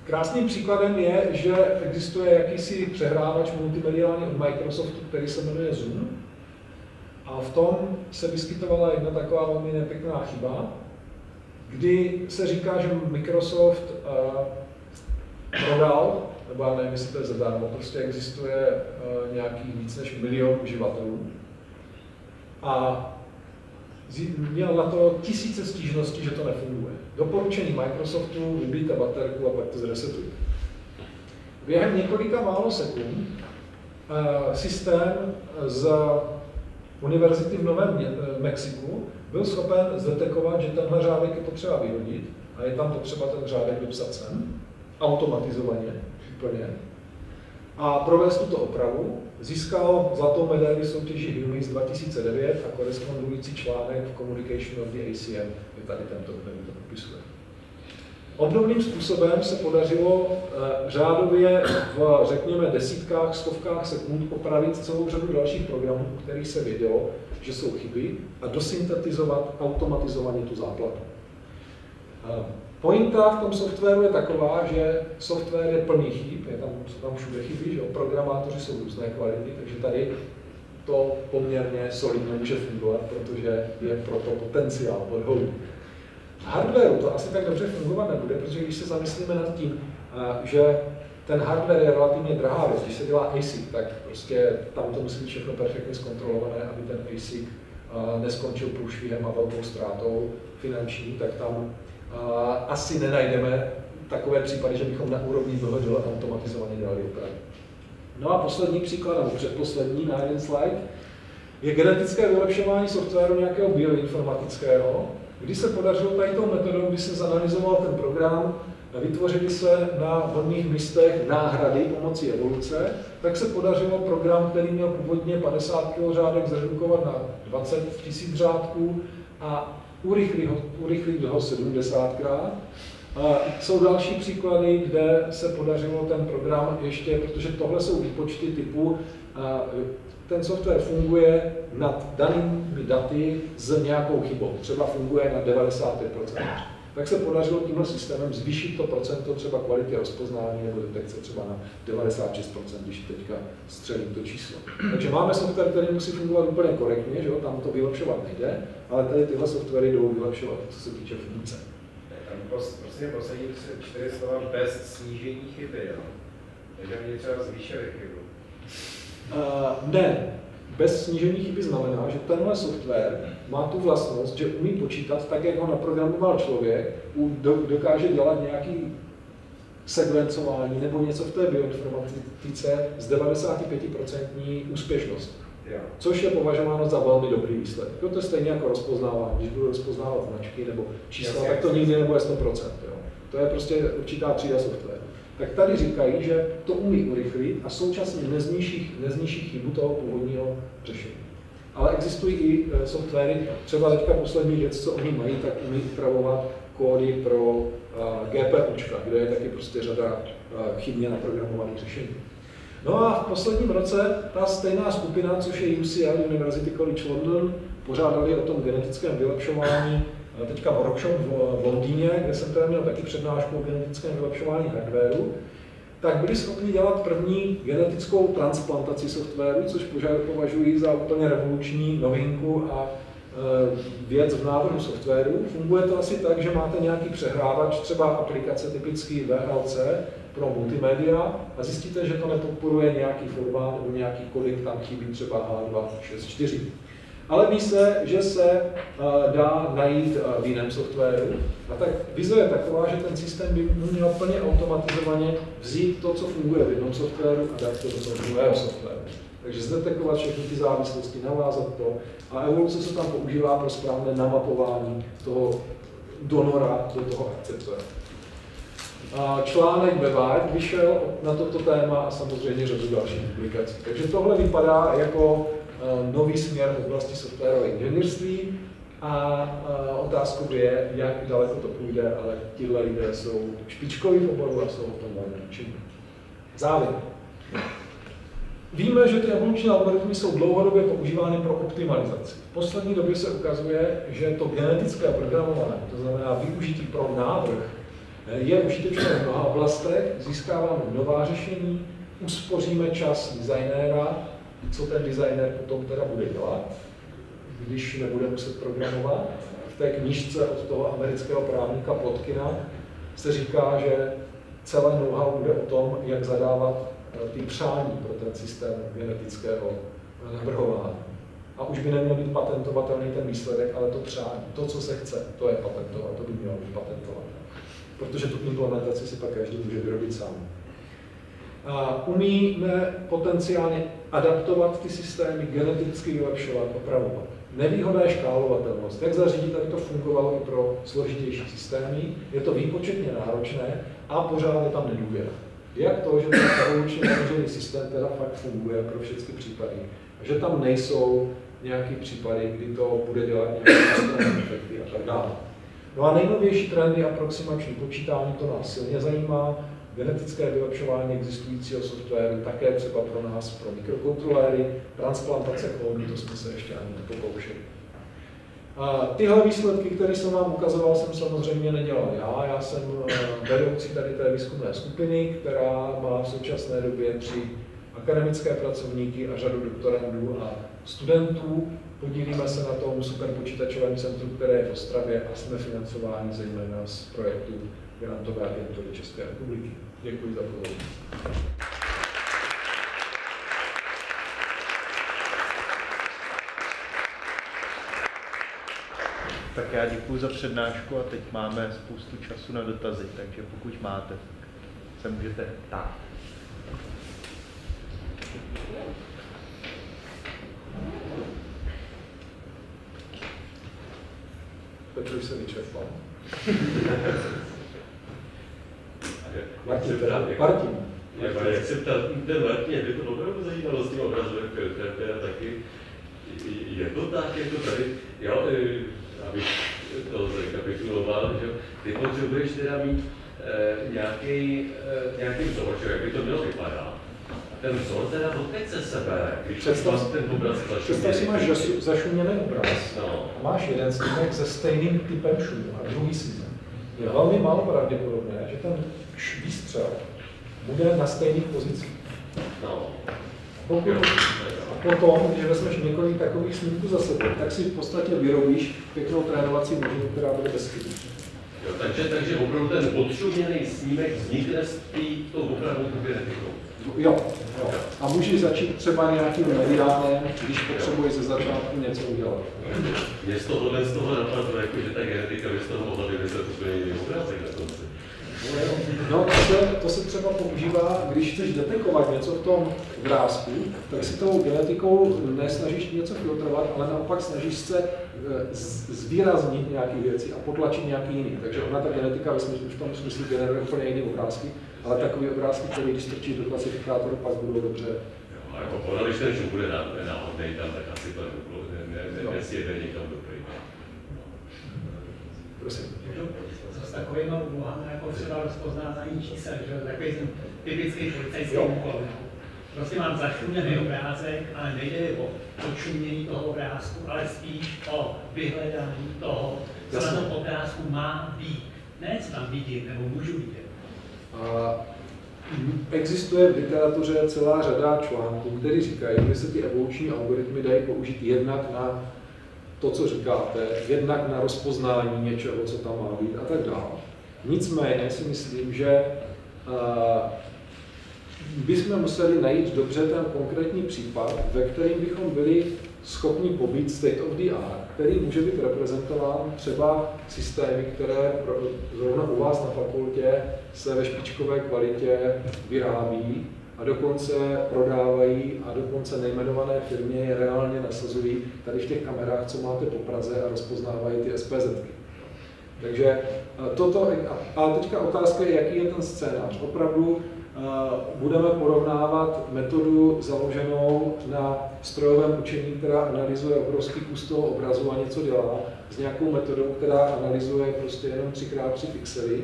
Krásným příkladem je, že existuje jakýsi přehrávač multimediální od Microsoftu, který se jmenuje Zoom. A v tom se vyskytovala jedna taková velmi nepěkná chyba, kdy se říká, že Microsoft uh, prodal, nebo já nevím, jestli to je zadarmo, prostě existuje uh, nějakých víc než milion uživatelů. A měl na to tisíce stížností, že to nefunguje. Doporučení Microsoftu, vybijte baterku a pak to zresetujte. Během několika málo sekund uh, systém z univerzity v Novém Mexiku byl schopen zdetekovat, že tenhle řádek je potřeba vyhodit a je tam potřeba ten řádek vypsat sem, automatizovaně, úplně, a provést tuto opravu. Získal zlatou medaili soutěži Humis 2009 a korespondující článek v Communication of the ACM je tady tento, který to popisuje. Obdobným způsobem se podařilo eh, řádově v, řekněme, desítkách, stovkách sekund opravit celou řadu dalších programů, kterých se vědělo, že jsou chyby, a dosyntetizovat automatizovaně tu záplatu. Eh, pointa v tom softwaru je taková, že software je plný chyb, je tam, jsou tam všude chyby, že programátoři jsou různé kvality, takže tady to poměrně solidně může fungovat, protože je proto potenciál podhodu. V hardwareu to asi tak dobře fungovat nebude, protože když se zamyslíme nad tím, eh, že ten hardware je relativně drahá věc. Když se dělá ASIC, tak prostě tam to musí být všechno perfektně zkontrolované, aby ten ASIC uh, neskončil průšvihem a velkou ztrátou finanční, tak tam asi nenajdeme takové případy, že bychom na úrovni toho automatizovaně dělali opravy. No a poslední příklad, nebo předposlední na jeden slide, je genetické vylepšování softwaru nějakého bioinformatického, kdy se podařilo tady tou metodou, kdy se zanalizoval ten program, vytvořily se na vhodných místech náhrady pomocí evoluce, tak se podařilo program, který měl původně 50 kg řádek, zredukovat na 20 000 řádků a urychlit ho, urychlit ho 70krát. A jsou další příklady, kde se podařilo ten program ještě, protože tohle jsou výpočty typu, ten software funguje nad danými daty s nějakou chybou. Třeba funguje na 95% tak se podařilo tímhle systémem zvýšit to procento třeba kvality rozpoznání nebo detekce třeba na 96%, když teďka střelím to číslo. Takže máme software, který musí fungovat úplně korektně, že jo? tam to vylepšovat nejde, ale tady tyhle softwary jdou vylepšovat, co se týče funkce. Tam prostě poslední čtyři slova bez snížení chyby, jo? Takže mě třeba zvýšili chybu. Uh, ne, bez snížení chyby znamená, že tenhle software má tu vlastnost, že umí počítat tak, jak ho naprogramoval člověk, dokáže dělat nějaký sekvencování nebo něco v té bioinformatice z 95% úspěšnost. Což je považováno za velmi dobrý výsledek. To je stejně jako rozpoznávání. Když budu rozpoznávat značky nebo čísla, tak to nikdy nebude 100%. Jo. To je prostě určitá třída software tak tady říkají, že to umí urychlit a současně nezniží, nezniží chybu toho původního řešení. Ale existují i e, softwary, třeba teďka poslední věc, co oni mají, tak umí upravovat kódy pro uh, GPUčka, kde je taky prostě řada uh, chybně naprogramovaných řešení. No a v posledním roce ta stejná skupina, což je UCL, University College London, pořádali o tom genetickém vylepšování teďka workshop v Londýně, kde jsem teda měl taky přednášku o genetickém vylepšování hardwareu, tak byli schopni dělat první genetickou transplantaci softwaru, což považuji za úplně revoluční novinku a e, věc v návrhu softwaru. Funguje to asi tak, že máte nějaký přehrávač, třeba aplikace typický VLC pro multimédia a zjistíte, že to nepodporuje nějaký formát nebo nějaký kodik, tam chybí třeba H264 ale ví se, že se uh, dá najít uh, v jiném softwaru. A tak vize je taková, že ten systém by měl plně automatizovaně vzít to, co funguje v jednom softwaru a dát to do toho druhého softwaru. Takže zdetekovat všechny ty závislosti, navázat to a evoluce se tam používá pro správné namapování toho donora do toho akceptora. Článek ve Wired vyšel na toto téma a samozřejmě řadu dalších publikací. Takže tohle vypadá jako Eh, nový směr v oblasti softwarového inženýrství a eh, otázkou je, jak daleko to půjde, ale tihle lidé jsou špičkoví v oboru a jsou v tom velmi. Závěr. Víme, že ty evoluční algoritmy jsou dlouhodobě používány pro optimalizaci. V poslední době se ukazuje, že to genetické programované, to znamená využití pro návrh, eh, je užitečné v mnoha oblastech, získáváme nová řešení, uspoříme čas designéra co ten designer potom teda bude dělat, když nebude muset programovat. V té knižce od toho amerického právníka Plotkina se říká, že celé know-how bude o tom, jak zadávat eh, ty přání pro ten systém genetického navrhování. A už by neměl být patentovatelný ten výsledek, ale to přání, to, co se chce, to je patentovat, to by mělo být patentovat. Protože tu implementaci si pak každý může vyrobit sám. Umíme potenciálně adaptovat ty systémy, geneticky vylepšovat, opravovat. Nevýhoda je škálovatelnost. Jak zařídit, aby to fungovalo i pro složitější systémy? Je to výpočetně náročné a pořád je tam nedůvěra. Jak to, že ten evolučně navržený systém teda fakt funguje pro všechny případy, a že tam nejsou nějaký případy, kdy to bude dělat nějaké efekty a tak dále. No a nejnovější trendy aproximační počítání, to nás silně zajímá, genetické vylepšování existujícího softwaru, také třeba pro nás, pro mikrokontroléry, transplantace klonů, to jsme se ještě ani nepokoušeli. A tyhle výsledky, které jsem vám ukazoval, jsem samozřejmě nedělal já. Já jsem eh, vedoucí tady té výzkumné skupiny, která má v současné době tři akademické pracovníky a řadu doktorandů a studentů. Podílíme se na tom superpočítačovém centru, které je v Ostravě a jsme financováni zejména z projektu Grantové agentury České republiky. Děkuji za pozornost. Tak já děkuji za přednášku a teď máme spoustu času na dotazy, takže pokud máte, se můžete ptát. Petr už se vyčerpal. Martin, teda, Martin. Jak, jak se ptal ten Martin, mě by to opravdu zajímalo s tím obrazem, teda taky, je to tak, jako tady, jo, e, abych to zrekapituloval, že ty potřebuješ teda mít eh, nějaký, eh, nějaký vzor, jak by to mělo vypadat. A ten vzor teda odkud se sebe, když Představ, ten obraz Představ si máš zašu, zašuměný obraz No. a máš jeden snímek se stejným typem šumu a druhý snímek. Je velmi málo pravděpodobné, že ten výstřel bude na stejných pozicích. No. Pokud, a potom, když vezmeš několik takových snímků za sebou, tak si v podstatě vyrobíš pěknou trénovací možnost, která bude bez chyby. Jo, takže, takže opravdu ten odšuměný snímek vznikne tý, tou opravdu genetikou. Jo, jo. A můžeš začít třeba nějakým mediánem, když potřebuješ ze začátku něco udělat. Mě z tohohle z toho napadlo, jako, že ta genetika by z toho mohla vymyslet úplně jiný obrázek. No, to se, to se třeba používá, když chceš detekovat něco v tom obrázku, tak si tou genetikou nesnažíš něco filtrovat, ale naopak snažíš se z- zvýraznit nějaké věci a potlačit nějaký jiný. Takže ona ta genetika ve smyslu, v tom smyslu generuje úplně jiné obrázky, ale takové obrázky, které když strčíš do klasifikátoru, pak budou dobře. Jo, a jako ona, když ten šum bude ná- náhodnej tam, tak asi to ne, ne, ne, Jo. nesjede nikam dobrý. Prosím. Co s takovými úlohami, jako třeba rozpoznávání čísel, že takový ten typický policajský úkol. Prostě mám zašuměný obrázek, ale nejde o odšumění toho obrázku, ale spíš o vyhledání toho, co na tom obrázku má být. Ne, co tam vidět nebo můžu vidět. A existuje v literatuře celá řada článků, které říkají, že se ty evoluční algoritmy dají použít jednak na to, co říkáte, jednak na rozpoznání něčeho, co tam má být a tak dále. Nicméně si myslím, že a, bychom museli najít dobře ten konkrétní případ, ve kterým bychom byli schopni pobít state of the art, který může být reprezentován třeba systémy, které zrovna u vás na fakultě se ve špičkové kvalitě vyrábí a dokonce prodávají a dokonce nejmenované firmy je reálně nasazují tady v těch kamerách, co máte po Praze a rozpoznávají ty SPZky. Takže a toto, a- ale teďka otázka je, jaký je ten scénář. Opravdu a, budeme porovnávat metodu založenou na strojovém učení, která analyzuje obrovský kus toho obrazu a něco dělá, s nějakou metodou, která analyzuje prostě jenom 3x3 pixely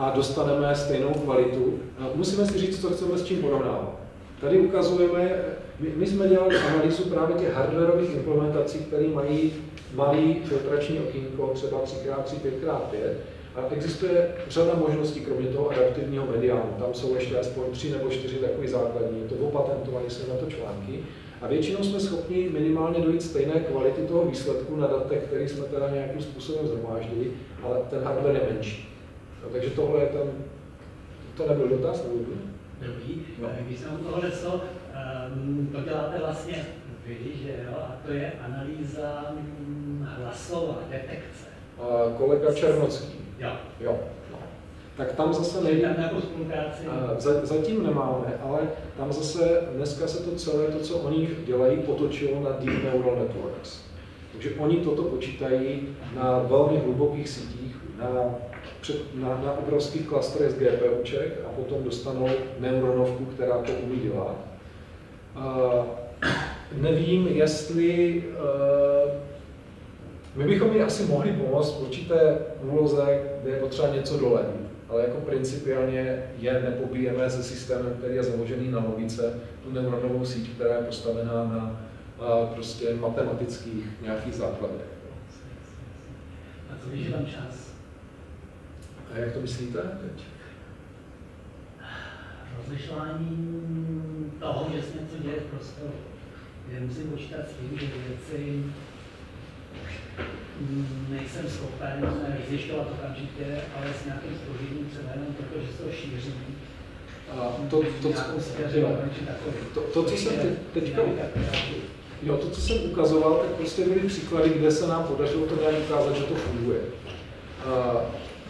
a dostaneme stejnou kvalitu. Musíme si říct, co chceme s čím porovnávat. Tady ukazujeme, my, my jsme dělali analýzu právě těch hardwareových implementací, které mají malý filtrační okýnko, třeba 3x3, 5x5. A existuje řada možností, kromě toho adaptivního mediánu. Tam jsou ještě aspoň tři nebo čtyři takové základní. To opatentované, jsou na to články. A většinou jsme schopni minimálně dojít stejné kvality toho výsledku na datech, který jsme teda nějakým způsobem zhromáždili, ale ten hardware je menší. No, takže tohle je ten To nebyl dotaz, nebo byl? Dobrý. No. Když jsem u tohle co, um, to děláte vlastně vy, že jo, a to je analýza mm, hlasová, detekce. A kolega Černocký. Jo. Jo. No. Tak tam zase nejde. za- Zatím nemáme, ale tam zase dneska se to celé, to, co oni dělají, potočilo na Deep Neural Networks. Takže oni toto počítají na velmi hlubokých sítích, na, před, na, na obrovských klasterech z GPUček a potom dostanou neuronovku, která to umí dělat. A nevím, jestli uh, my bychom ji asi mohli pomoct v určité úloze, kde je potřeba něco doladit, ale jako principiálně je nepobijeme se systémem, který je založený na logice, tu neuronovou síť, která je postavená na a, prostě matematických nějakých základech. A co je tam čas? A jak to myslíte teď? Rozlišování toho, že se něco děje v prostoru. Já musím počítat s tím, že věci nejsem schopen rozlišovat okamžitě, ale s nějakým spožděním třeba jenom proto, že se to šíří. A to, to, co, jo, takový. to, to, co jsem teď, teďka, jo, to, co jsem ukazoval, tak prostě byly příklady, kde se nám podařilo to nějak ukázat, že to funguje.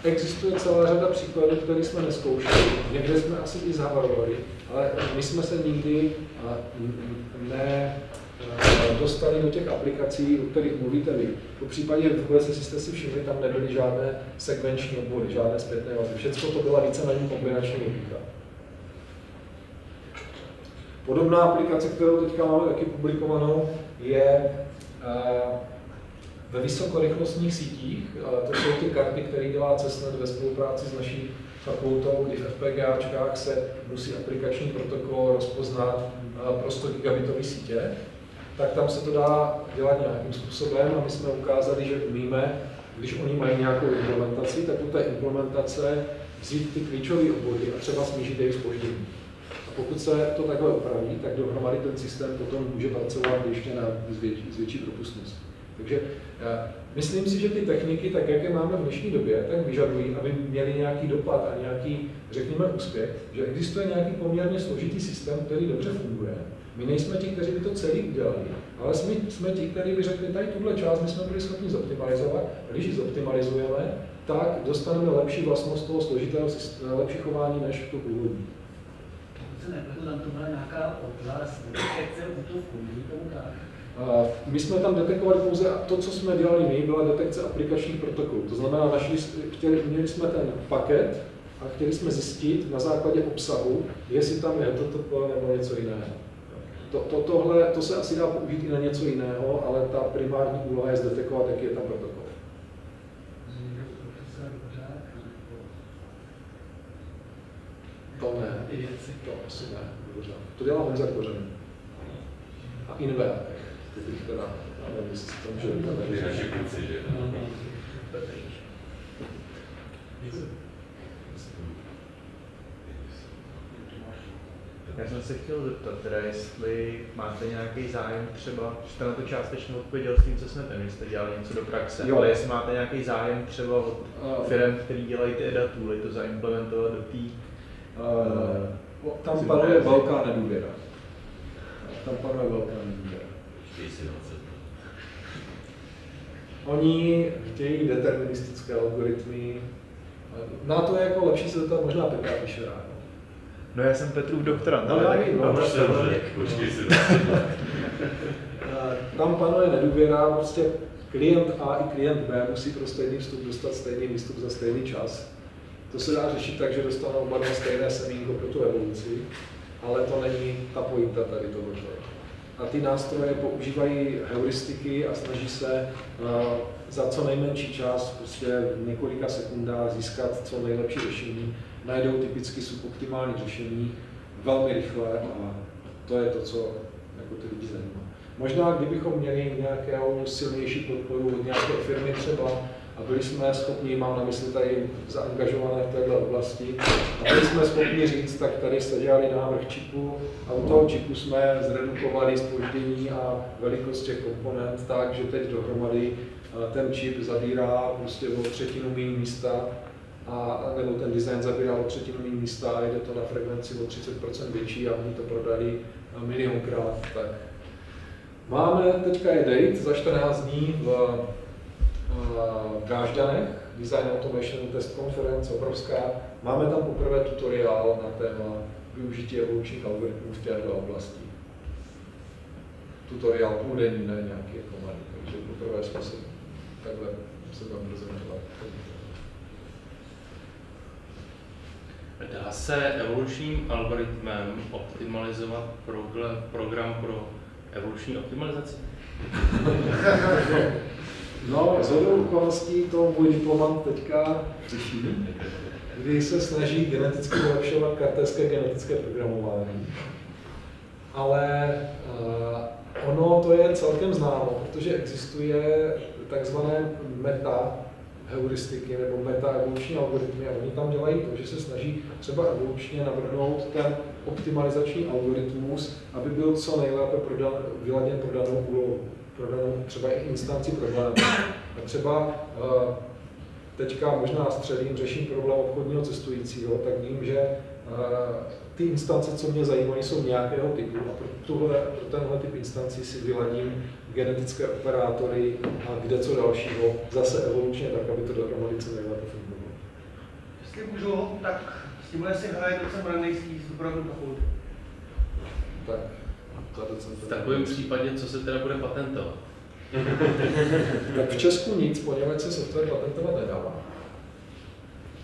Existuje celá řada příkladů, které jsme neskoušeli. Někde jsme asi i zavarovali, ale my jsme se nikdy ne a, dostali do těch aplikací, o kterých mluvíte vy. Po případě v OSS jste si všimli, tam nebyly žádné sekvenční obvody, žádné zpětné vazby. Všechno to byla víceméně kombinační logika. Podobná aplikace, kterou teďka máme taky publikovanou, je eh, ve vysokorychlostních sítích. To jsou ty karty, které dělá CESNET ve spolupráci s naší fakultou, kdy v FPGAčkách se musí aplikační protokol rozpoznat eh, pro 100 gigabitové sítě. Tak tam se to dá dělat nějakým způsobem a my jsme ukázali, že umíme, když oni mají nějakou implementaci, tak u té implementace vzít ty klíčové obvody a třeba snížit jejich spoždění. A pokud se to takhle opraví, tak dohromady ten systém potom může pracovat ještě na s větší, s větší propustností. Takže eh, myslím si, že ty techniky, tak jak je máme v dnešní době, tak vyžadují, aby měly nějaký dopad a nějaký, řekněme, úspěch, že existuje nějaký poměrně složitý systém, který dobře funguje. My nejsme ti, kteří by to celý udělali, ale jsme, jsme ti, kteří by řekli, tady tuhle část my jsme byli schopni zoptimalizovat, a když ji zoptimalizujeme, tak dostaneme lepší vlastnost toho složitého systému, lepší chování než tu původní. Pokud se nepletu, tam to byla nějaká oblast detekce útoků, není tomu tak? My jsme tam detekovali pouze, a to, co jsme dělali my, byla detekce aplikačních protokolů. To znamená, našli, chtěli, měli jsme ten paket a chtěli jsme zjistit na základě obsahu, jestli tam je HTTP nebo něco jiného. To, to, tohle, to se asi dá použít i na něco jiného, ale ta primární úloha je zdetekovat, jaký je tam protokol. To ne. To asi ne. To dělá Honza Kořen. A Inve. Bych teda, já nevím, jestli to může Ty naši kluci, že? Já jsem se chtěl zeptat, teda jestli máte nějaký zájem třeba, že jste na to částečně odpověděl s tím, co jsme ten, jste dělali něco do praxe, Jo. ale jestli máte nějaký zájem třeba od firm, který dělají ty EDA tooly, to zaimplementovat do té Uh, tam panuje velká nedůvěra. Tam panuje velká nedůvěra. Chtějí si 20. Oni chtějí deterministické algoritmy. Na to je jako lepší se zeptat možná Petra Fischera. no. No já jsem Petrův doktorant, No, ale já taky vím, no. mám Proč prostě- počkej si 20. Tam panuje nedůvěra, prostě klient A i klient B musí pro stejný vstup dostat stejný výstup za stejný čas. To se dá řešit tak, že dostanou oba dva stejné semínko pro tu evoluci, ale to není ta pointa tady tohoto. A ty nástroje používají heuristiky a snaží se eh, za co nejmenší čas, prostě v několika sekundách získat co nejlepší řešení. Najdou typicky suboptimální řešení velmi rychle a to je to, co jako ty lidi zajímá. Možná, kdybychom měli nějakou silnější podporu od nějaké firmy třeba a byli jsme schopni, mám na mysli tady zaangažované v této oblasti, a byli jsme schopni říct, tak tady jste dělali návrh čipu a u toho čipu jsme zredukovali spoždění a velikost těch komponent tak, že teď dohromady eh, ten čip zabírá prostě o třetinu méně místa a, nebo ten design zabíral třetinový místa a jde to na frekvenci o 30% větší a oni to prodali milionkrát, tak. Máme teďka je date za 14 dní v, v Gážďanech, Design Automation Test Conference, obrovská. Máme tam poprvé tutoriál na téma využití evolučních algoritmů v těchto oblastí. Tutoriál půldenní, ne nějaký jako malý, takže poprvé jsme se takhle se tam prezentovat. Dá se evolučním algoritmem optimalizovat program pro evoluční optimalizaci? No, z okolností to můj diplomant teďka řeší, kdy se snaží geneticky vylepšovat kartelské genetické programování. Ale uh, ono to je celkem známo, protože existuje takzvané meta heuristiky nebo meta-evoluční algoritmy a oni tam dělají to, že se snaží třeba evolučně navrhnout ten optimalizační algoritmus, aby byl co nejlépe prodan, vyladěn pro danou úlohu, pro danou třeba i instanci problému. A třeba eh, teďka možná středím, řeším problém obchodního cestujícího, tak vím, že eh, ty instance, co mě zajímají, jsou nějakého typu a pro, tuhle, pro tenhle typ instancí si vyladím genetické operátory a kde co dalšího, zase evolučně tak, aby to dohromady co nejlépe fungovalo. Jestli můžu, tak s tímhle si hraje docent Brandejský z opravdu. Tak. V takovém případě, co se teda bude patentovat? tak v Česku nic, poněvadž se software patentovat nedává.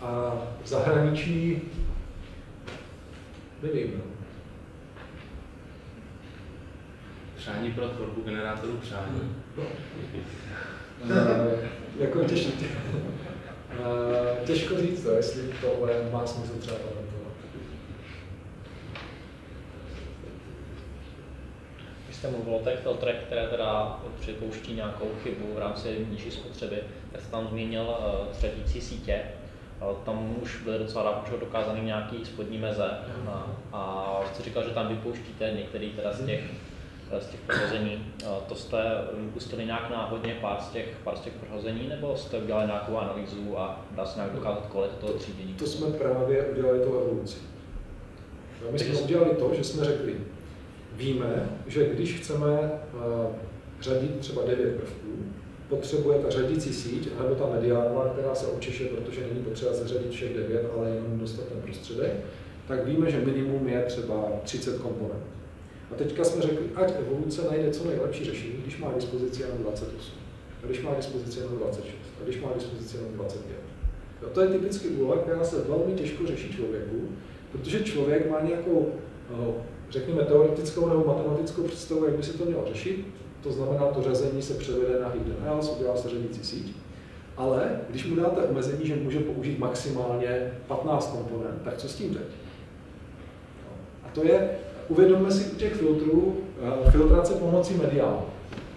A v zahraničí nevím. No. Přání pro tvorbu generátorů přání. No. Jako těžko, uh, těžko říct, to, jestli tohle má smysl třeba patentovat. Vy jste mluvil o těch filtrech, které teda připouští nějakou chybu v rámci nižší spotřeby, tak jste tam zmínil uh, třetící sítě. Tam už byly docela dávno dokázané nějaký spodní meze a, a jste říkal, že tam vypouštíte některý teda z těch Eh, z těch prohození. Eh, to jste pustili nějak náhodně pár z těch, pár z těch prohození, nebo jste udělali nějakou analýzu a dá se nějak dokázat kvalitu toho třídění? To jsme právě udělali to evoluci. My jsme udělali to, že jsme řekli, víme, že když chceme uh, řadit třeba 9 prvků, potřebuje ta řadící síť, nebo ta mediánová, která se očeše, protože není potřeba zařadit všech 9, ale jenom dostat ten prostředek, tak víme, že minimum je třeba 30 komponentů. A teďka jsme řekli, ať evoluce najde co nejlepší řešení, když má dispozici jenom 28, a když má dispozici jenom 26, a když má dispozici jenom 25. A to je typicky úloha, která se velmi těžko řeší člověku, protože člověk má nějakou, eh, řekněme, teoretickou nebo matematickou představu, jak by se to mělo řešit. To znamená, to řazení se převede na hidden else, udělá se řadící síť. Ale když mu dáte omezení, že může použít maximálně 15 komponent, tak co s tím teď? A to je uvědomme si u těch filtrů uh, filtrace pomocí mediálu.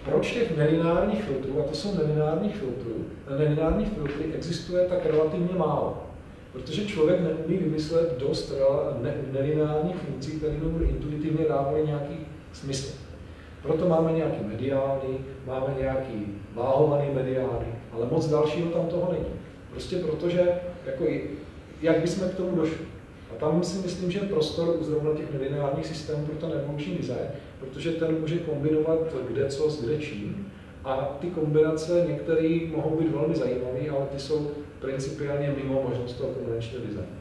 Proč těch nelinárních filtrů, a to jsou nelinární filtrů, nelinární filtry existuje tak relativně málo? Protože člověk neumí vymyslet dost ne, nelinárních funkcí, které mu intuitivně dávají nějaký smysl. Proto máme nějaký mediány, máme nějaký váhovaný mediány, ale moc dalšího tam toho není. Prostě protože, jako, jak bychom k tomu došli? tam si myslím, že prostor u zrovna těch nelineárních systémů pro ten evoluční design, protože ten může kombinovat kde co s kde čím. A ty kombinace některé mohou být velmi zajímavé, ale ty jsou principiálně mimo možnost toho konvenčního designu.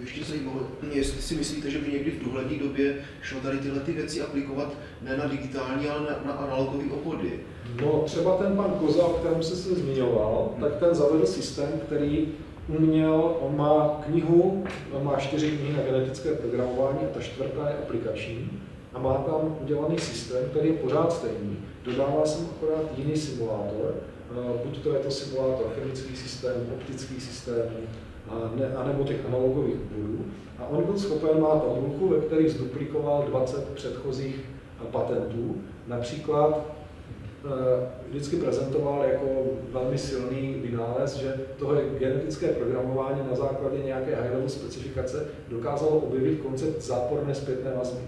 ještě zajímalo jestli si myslíte, že by někdy v dohlední době šlo tady tyhle ty věci aplikovat ne na digitální, ale na, na analogové obvody. No třeba ten pan Koza, o kterém jsi se zmiňoval, tak ten zavedl systém, který uměl, on má knihu, on má čtyři knihy na genetické programování a ta čtvrtá je aplikační a má tam udělaný systém, který je pořád stejný. Dodává jsem akorát jiný simulátor, buď to je to simulátor chemických systémů, optických systémů, a, ne, a nebo těch analogových obvodů. A on byl schopen, má tabulku, ve které zduplikoval 20 předchozích patentů. Například Eh, vždycky prezentoval jako velmi silný vynález, že toho genetické programování na základě nějaké high-level specifikace dokázalo objevit koncept záporné zpětné vazby.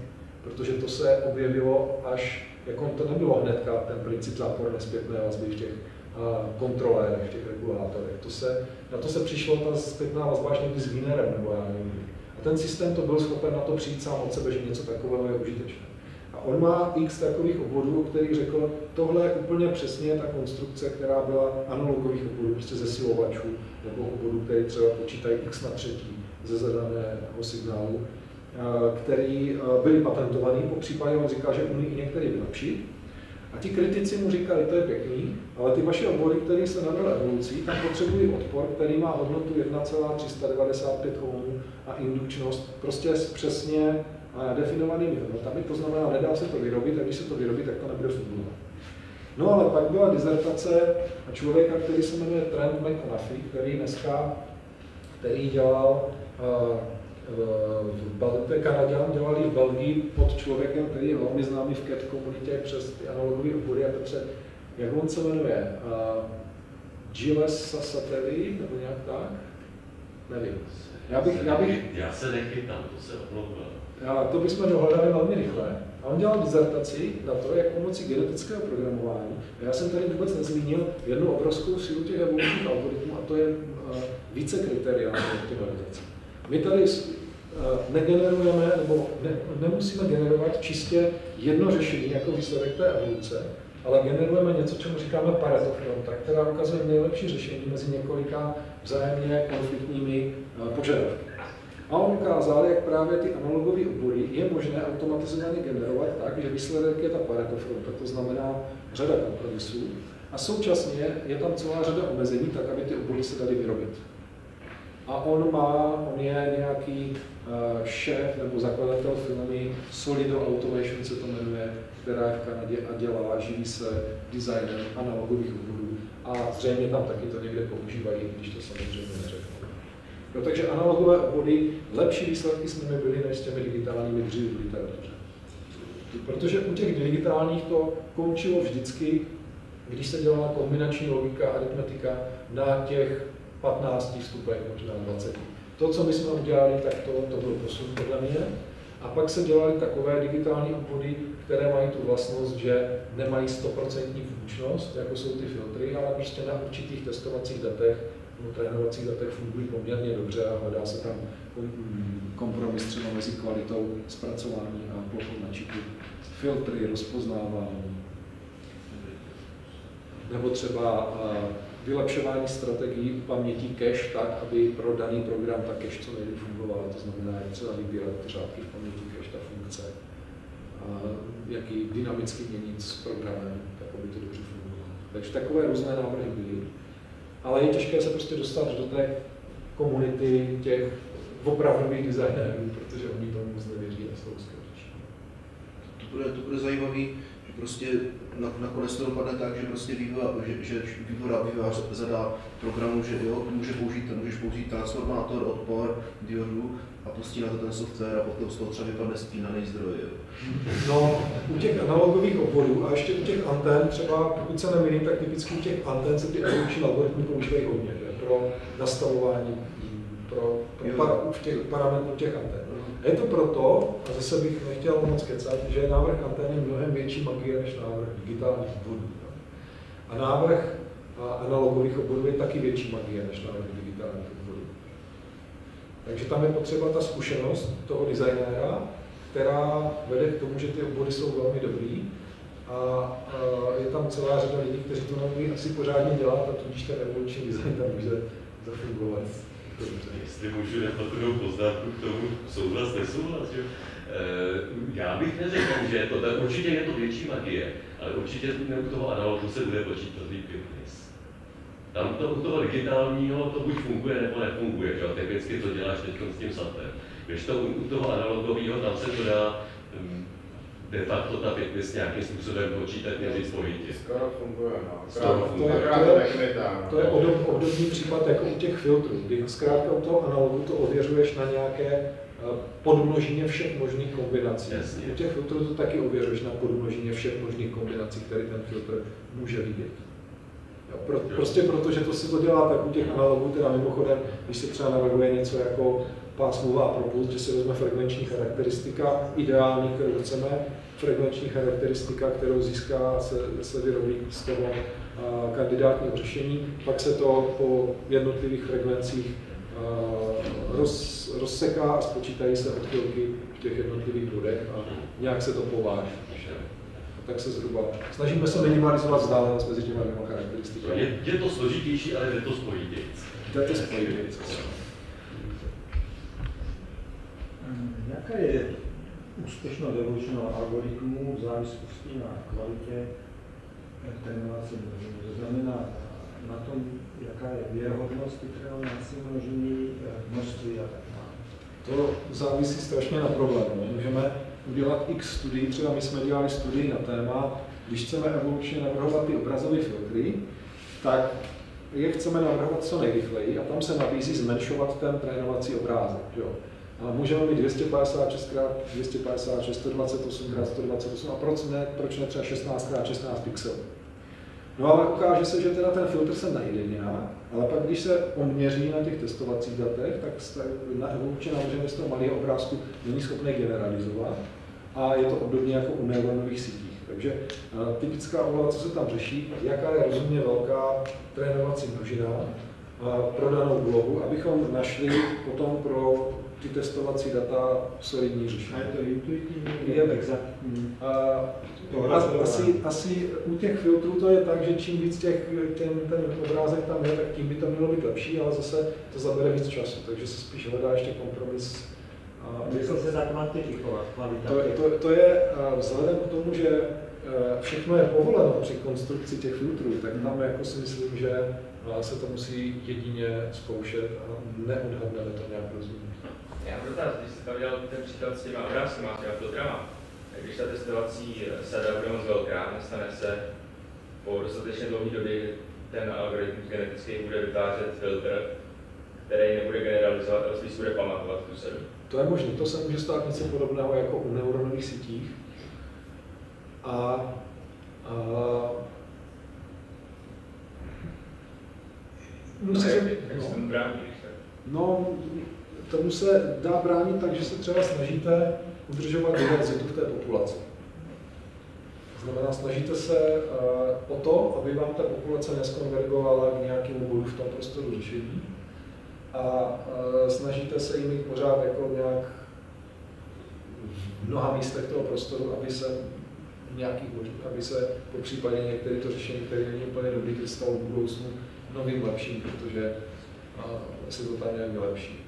Protože to se objevilo až, jako to nebylo hnedka ten princip záporné zpětné vazby v těch kontrolérech, v těch regulátorech. To se, na to se přišlo ta zpětná vazba až někdy s Wienerem, nebo já nevím. A ten systém to byl schopen na to přijít sám od sebe, že něco takového je užitečné. A on má x takových obvodů, o kterých řekl, tohle je úplně přesně ta konstrukce, která byla analogových obvodů, prostě zesilovačů, nebo obvodů, které třeba počítají x na třetí ze zadaného signálu, který byly patentovaný, po případě on říká, že umí i některý vylepšit. A ti kritici mu říkali, to je pěkný, ale ty vaše obory, které se navrhl evolucí, tam potřebují odpor, který má hodnotu 1,395 ohmů a indukčnost prostě s přesně definovanými hodnotami, to znamená, nedá se to vyrobit a když se to vyrobí, tak to nebude fungovat. No ale pak byla dizertace člověka, který se jmenuje Trent McAfee, který dneska, který dělal v Bal- Kanaděn dělali v Belgii pod člověkem, který je velmi známý v CAT komunitě přes ty analogové obory. A Petře, jak on se jmenuje? Uh, Gilles Satelli, nebo nějak tak? Nevím. Já, bych, já, bych... já se nechytám, to se omlouvám. Já, to bychom dohledali velmi rychle. A on dělal dizertaci na to, jak pomocí genetického programování, a já jsem tady vůbec nezmínil jednu obrovskou sílu těch evolučních algoritmů, a to je uh, více kriteriální optimalizace. My tady uh, negenerujeme, nebo ne, nemusíme generovat čistě jedno řešení jako výsledek té evoluce, ale generujeme něco, čemu říkáme Pareto fronta, která ukazuje nejlepší řešení mezi několika vzájemně konfliktními uh, požadavky. A on ukázal, jak právě ty analogové obory je možné automatizovaně generovat tak, že výsledek je ta Pareto fronta, to znamená řada kompromisů, a současně je tam celá řada omezení, tak aby ty obory se daly vyrobit. A on má, on je nějaký uh, šéf nebo zakladatel firmy Solido Automation se to jmenuje, která je v Kanadě a dělá, živí se designem analogových oborů. A zřejmě tam taky to někde používají, když to samozřejmě neřeknu. No, takže analogové obvody, lepší výsledky jsme byli než s těmi digitálními dřív v literatuře. Protože u těch digitálních to končilo vždycky, když se dělala kombinační logika, aritmetika na těch 15 stupech, možná 20. To, co my jsme udělali, tak to, to byl posun podle mě. A pak se dělaly takové digitální obvody, které mají tu vlastnost, že nemají 100% funkčnost, jako jsou ty filtry, ale prostě na určitých testovacích datech no, trénovacích datech fungují poměrně dobře a hledá se tam kompromis třeba mezi kvalitou zpracování a plochou na čipu, filtry, rozpoznávání, nebo třeba vylepšování strategií paměti cache tak, aby pro daný program ta cache co nejvíc fungovala. To znamená, jak třeba vybírat řádky v paměti cache, ta funkce, a jak ji dynamicky měnit s programem, tak aby to dobře fungovalo. Takže takové různé návrhy byly ale je těžké se prostě dostat do té komunity těch opravdových designérů, protože oni tomu moc nevěří a jsou. To bude, to bude zajímavý, že prostě na, nakonec to dopadne tak, že prostě vývoj, že, že vývoj, vývojář zadá programu, že jo, může použít, můžeš použít transformátor od power diodu a pustí na to ten software a potom z toho třeba vypadne spínaný zdroj. Jo. No, u těch analogových obvodů a ještě u těch antén, třeba pokud se nemýlím, tak typicky u těch antén se ty evoluční algoritmy používají hodně, že? pro nastavování, pro, pro para, v těch parametrů těch antén. A je to proto, a zase bych nechtěl moc kecat, že návrh antén je mnohem větší magie než návrh digitálních obvodů. A návrh analogových obvodů je taky větší magie než návrh digitálních obvodů. Takže tam je potřeba ta zkušenost toho designéra, která vede k tomu, že ty obvody jsou velmi dobrý a, a je tam celá řada lidí, kteří to neumí asi pořádně dělat a tudíž ten evoluční design tam může zafungovat. Jestli můžu nepatrnou poznámku k tomu souhlas, nesouhlas, že? Eh, já bych neřekl, že to, tak určitě je to větší magie, ale určitě u toho analogu se bude počítat líp Tam to, u toho digitálního to buď funguje nebo nefunguje, že? Typicky to děláš teď s tím satem. Když to u toho analogového, tam se to dá hm, de facto ta fitness nějakým způsobem počítat, měřit spojitě. Skoro funguje, no. Skoro funguje. To je, to je, to je obdob, obdobný případ jako u těch filtrů, kdy zkrátka u toho analogu to ověřuješ na nějaké eh, podmnožině všech možných kombinací. Jasně. U těch filtrů to taky ověřuješ na podmnožině všech možných kombinací, které ten filtr může vidět. Pro, prostě proto, že to se to dělá tak u těch analogů, teda mimochodem, když se třeba navrhuje něco jako pásmová propust, že se vezme frekvenční charakteristika, ideální, kterou chceme, frekvenční charakteristika, kterou získá, se, se vyrobí z toho a, kandidátního řešení, pak se to po jednotlivých frekvencích a, roz, rozseká a spočítají se odchylky v těch jednotlivých bodech a nějak se to pováží. A tak se zhruba snažíme se minimalizovat vzdálenost mezi těmi dvěma charakteristikami. Je, je to složitější, ale je to spojitější. To je to spojení. Jaká je úspěšnost evolučního algoritmu v závislosti na kvalitě trénovací množiny? To znamená na tom, jaká je věrohodnost trénovací množiny, množství a tak dále. To závisí strašně na problému. Můžeme udělat x studií, třeba my jsme dělali studii na téma, když chceme evolučně navrhovat ty obrazové filtry, tak je chceme navrhovat co nejrychleji a tam se nabízí zmenšovat ten trénovací obrázek. Jo. A můžeme mít 256 x 256, 128 x 128 a proč ne, proč ne třeba 16 x 16 pixelů. No ale ukáže se, že teda ten filtr se najde nějak, ale pak když se on měří na těch testovacích datech, tak na evolučně navržené z toho malého obrázku není schopný generalizovat a je to obdobně jako u neuronových sítích. Takže uh, typická úloha, co se tam řeší, jaká je rozumně velká trénovací množina uh, pro danou úlohu, abychom našli potom pro ty testovací data solidní řešení. A je to intuitivní, Je exaktní. Uh, asi, asi u těch filtrů to je tak, že čím víc těch, ten, ten obrázek tam je, tak tím by to mělo být lepší, ale zase to zabere víc času, takže se spíš hledá ještě kompromis. Myslel se za kvantifikovat kvalita. To, to, to je vzhledem k tomu, že všechno je povoleno při konstrukci těch filtrů, tak tam jako si myslím, že se to musí jedině zkoušet a neodhadneme to nějak rozumně. Já mám dotaz, když jste tam dělal ten příklad s těma obrázky, s těma filtrama, tak když ta testovací sada bude moc velká, nestane se po dostatečně dlouhé době, ten algoritmus genetický bude vytvářet filtr, který nebude generalizovat, ale spíš bude pamatovat tu sadu. To je možné, to se může stát něco podobného jako u neuronových sítích. A, a no, jak, jak se brání, No, tomu se dá bránit tak, že se třeba snažíte udržovat diverzitu v té populaci. To znamená, snažíte se uh, o to, aby vám ta populace neskonvergovala k nějakému bodu v tom prostoru řešení a uh, snažíte se jim mít pořád jako nějak v mnoha místech toho prostoru, aby se nějakých aby se po případě některé to řešení, které není úplně dobrý, stalo v budoucnu novým lepším, protože uh, se to tam nějak vylepší.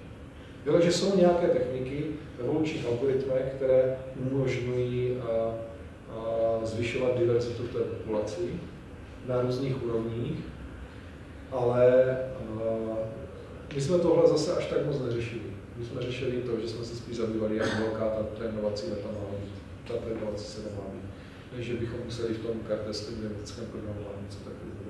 Jo, že jsou nějaké techniky evolučních algoritmech, které umožňují a, a zvyšovat diverzitu v té populaci na různých úrovních, ale a, my jsme tohle zase až tak moc neřešili. My jsme řešili to, že jsme se spíš zabývali, jak velká ta trénovací data má být. Ta trénovací se nemá být. Než že bychom museli v tom karteském genetickém programování něco takového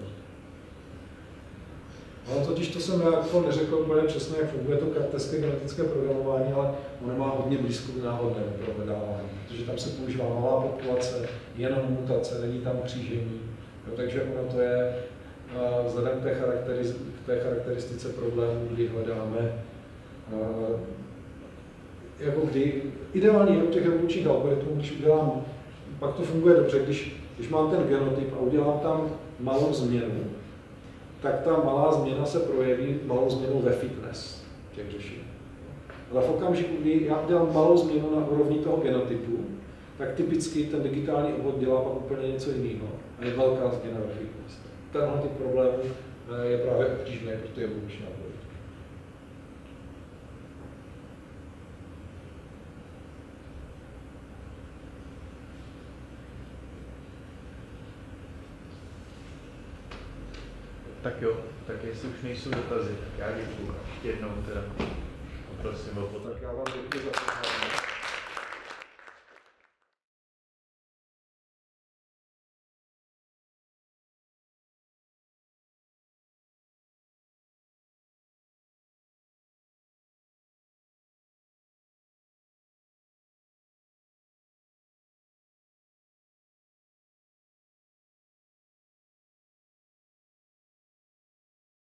Ale totiž to jsem jako neřekl úplně přesně, jak funguje to karteské genetické programování, ale ono má hodně blízko k náhodnému prohledávání, protože tam se používá malá populace, jenom mutace, není tam křížení. No, takže ono to je vzhledem k té, charakteriz, k té charakteristice problémů, kdy hledáme, jako kdy ideální u těch evolučních algoritmů, když udělám, pak to funguje dobře, když, když mám ten genotyp a udělám tam malou změnu, tak ta malá změna se projeví malou změnou ve fitness těch řešení. Ale v okamžiku, kdy já dělám malou změnu na úrovni toho genotypu, tak typicky ten digitální obvod dělá pak úplně něco jiného a je velká změna ve fitness. Tenhle typ problémů eh, je právě obtížný pro ty evoluční algoritmy. Tak jo, tak jestli už nejsou dotazy, tak já děkuji ještě jednou teda. Prosím o Tak já vám děkuji za pozornost.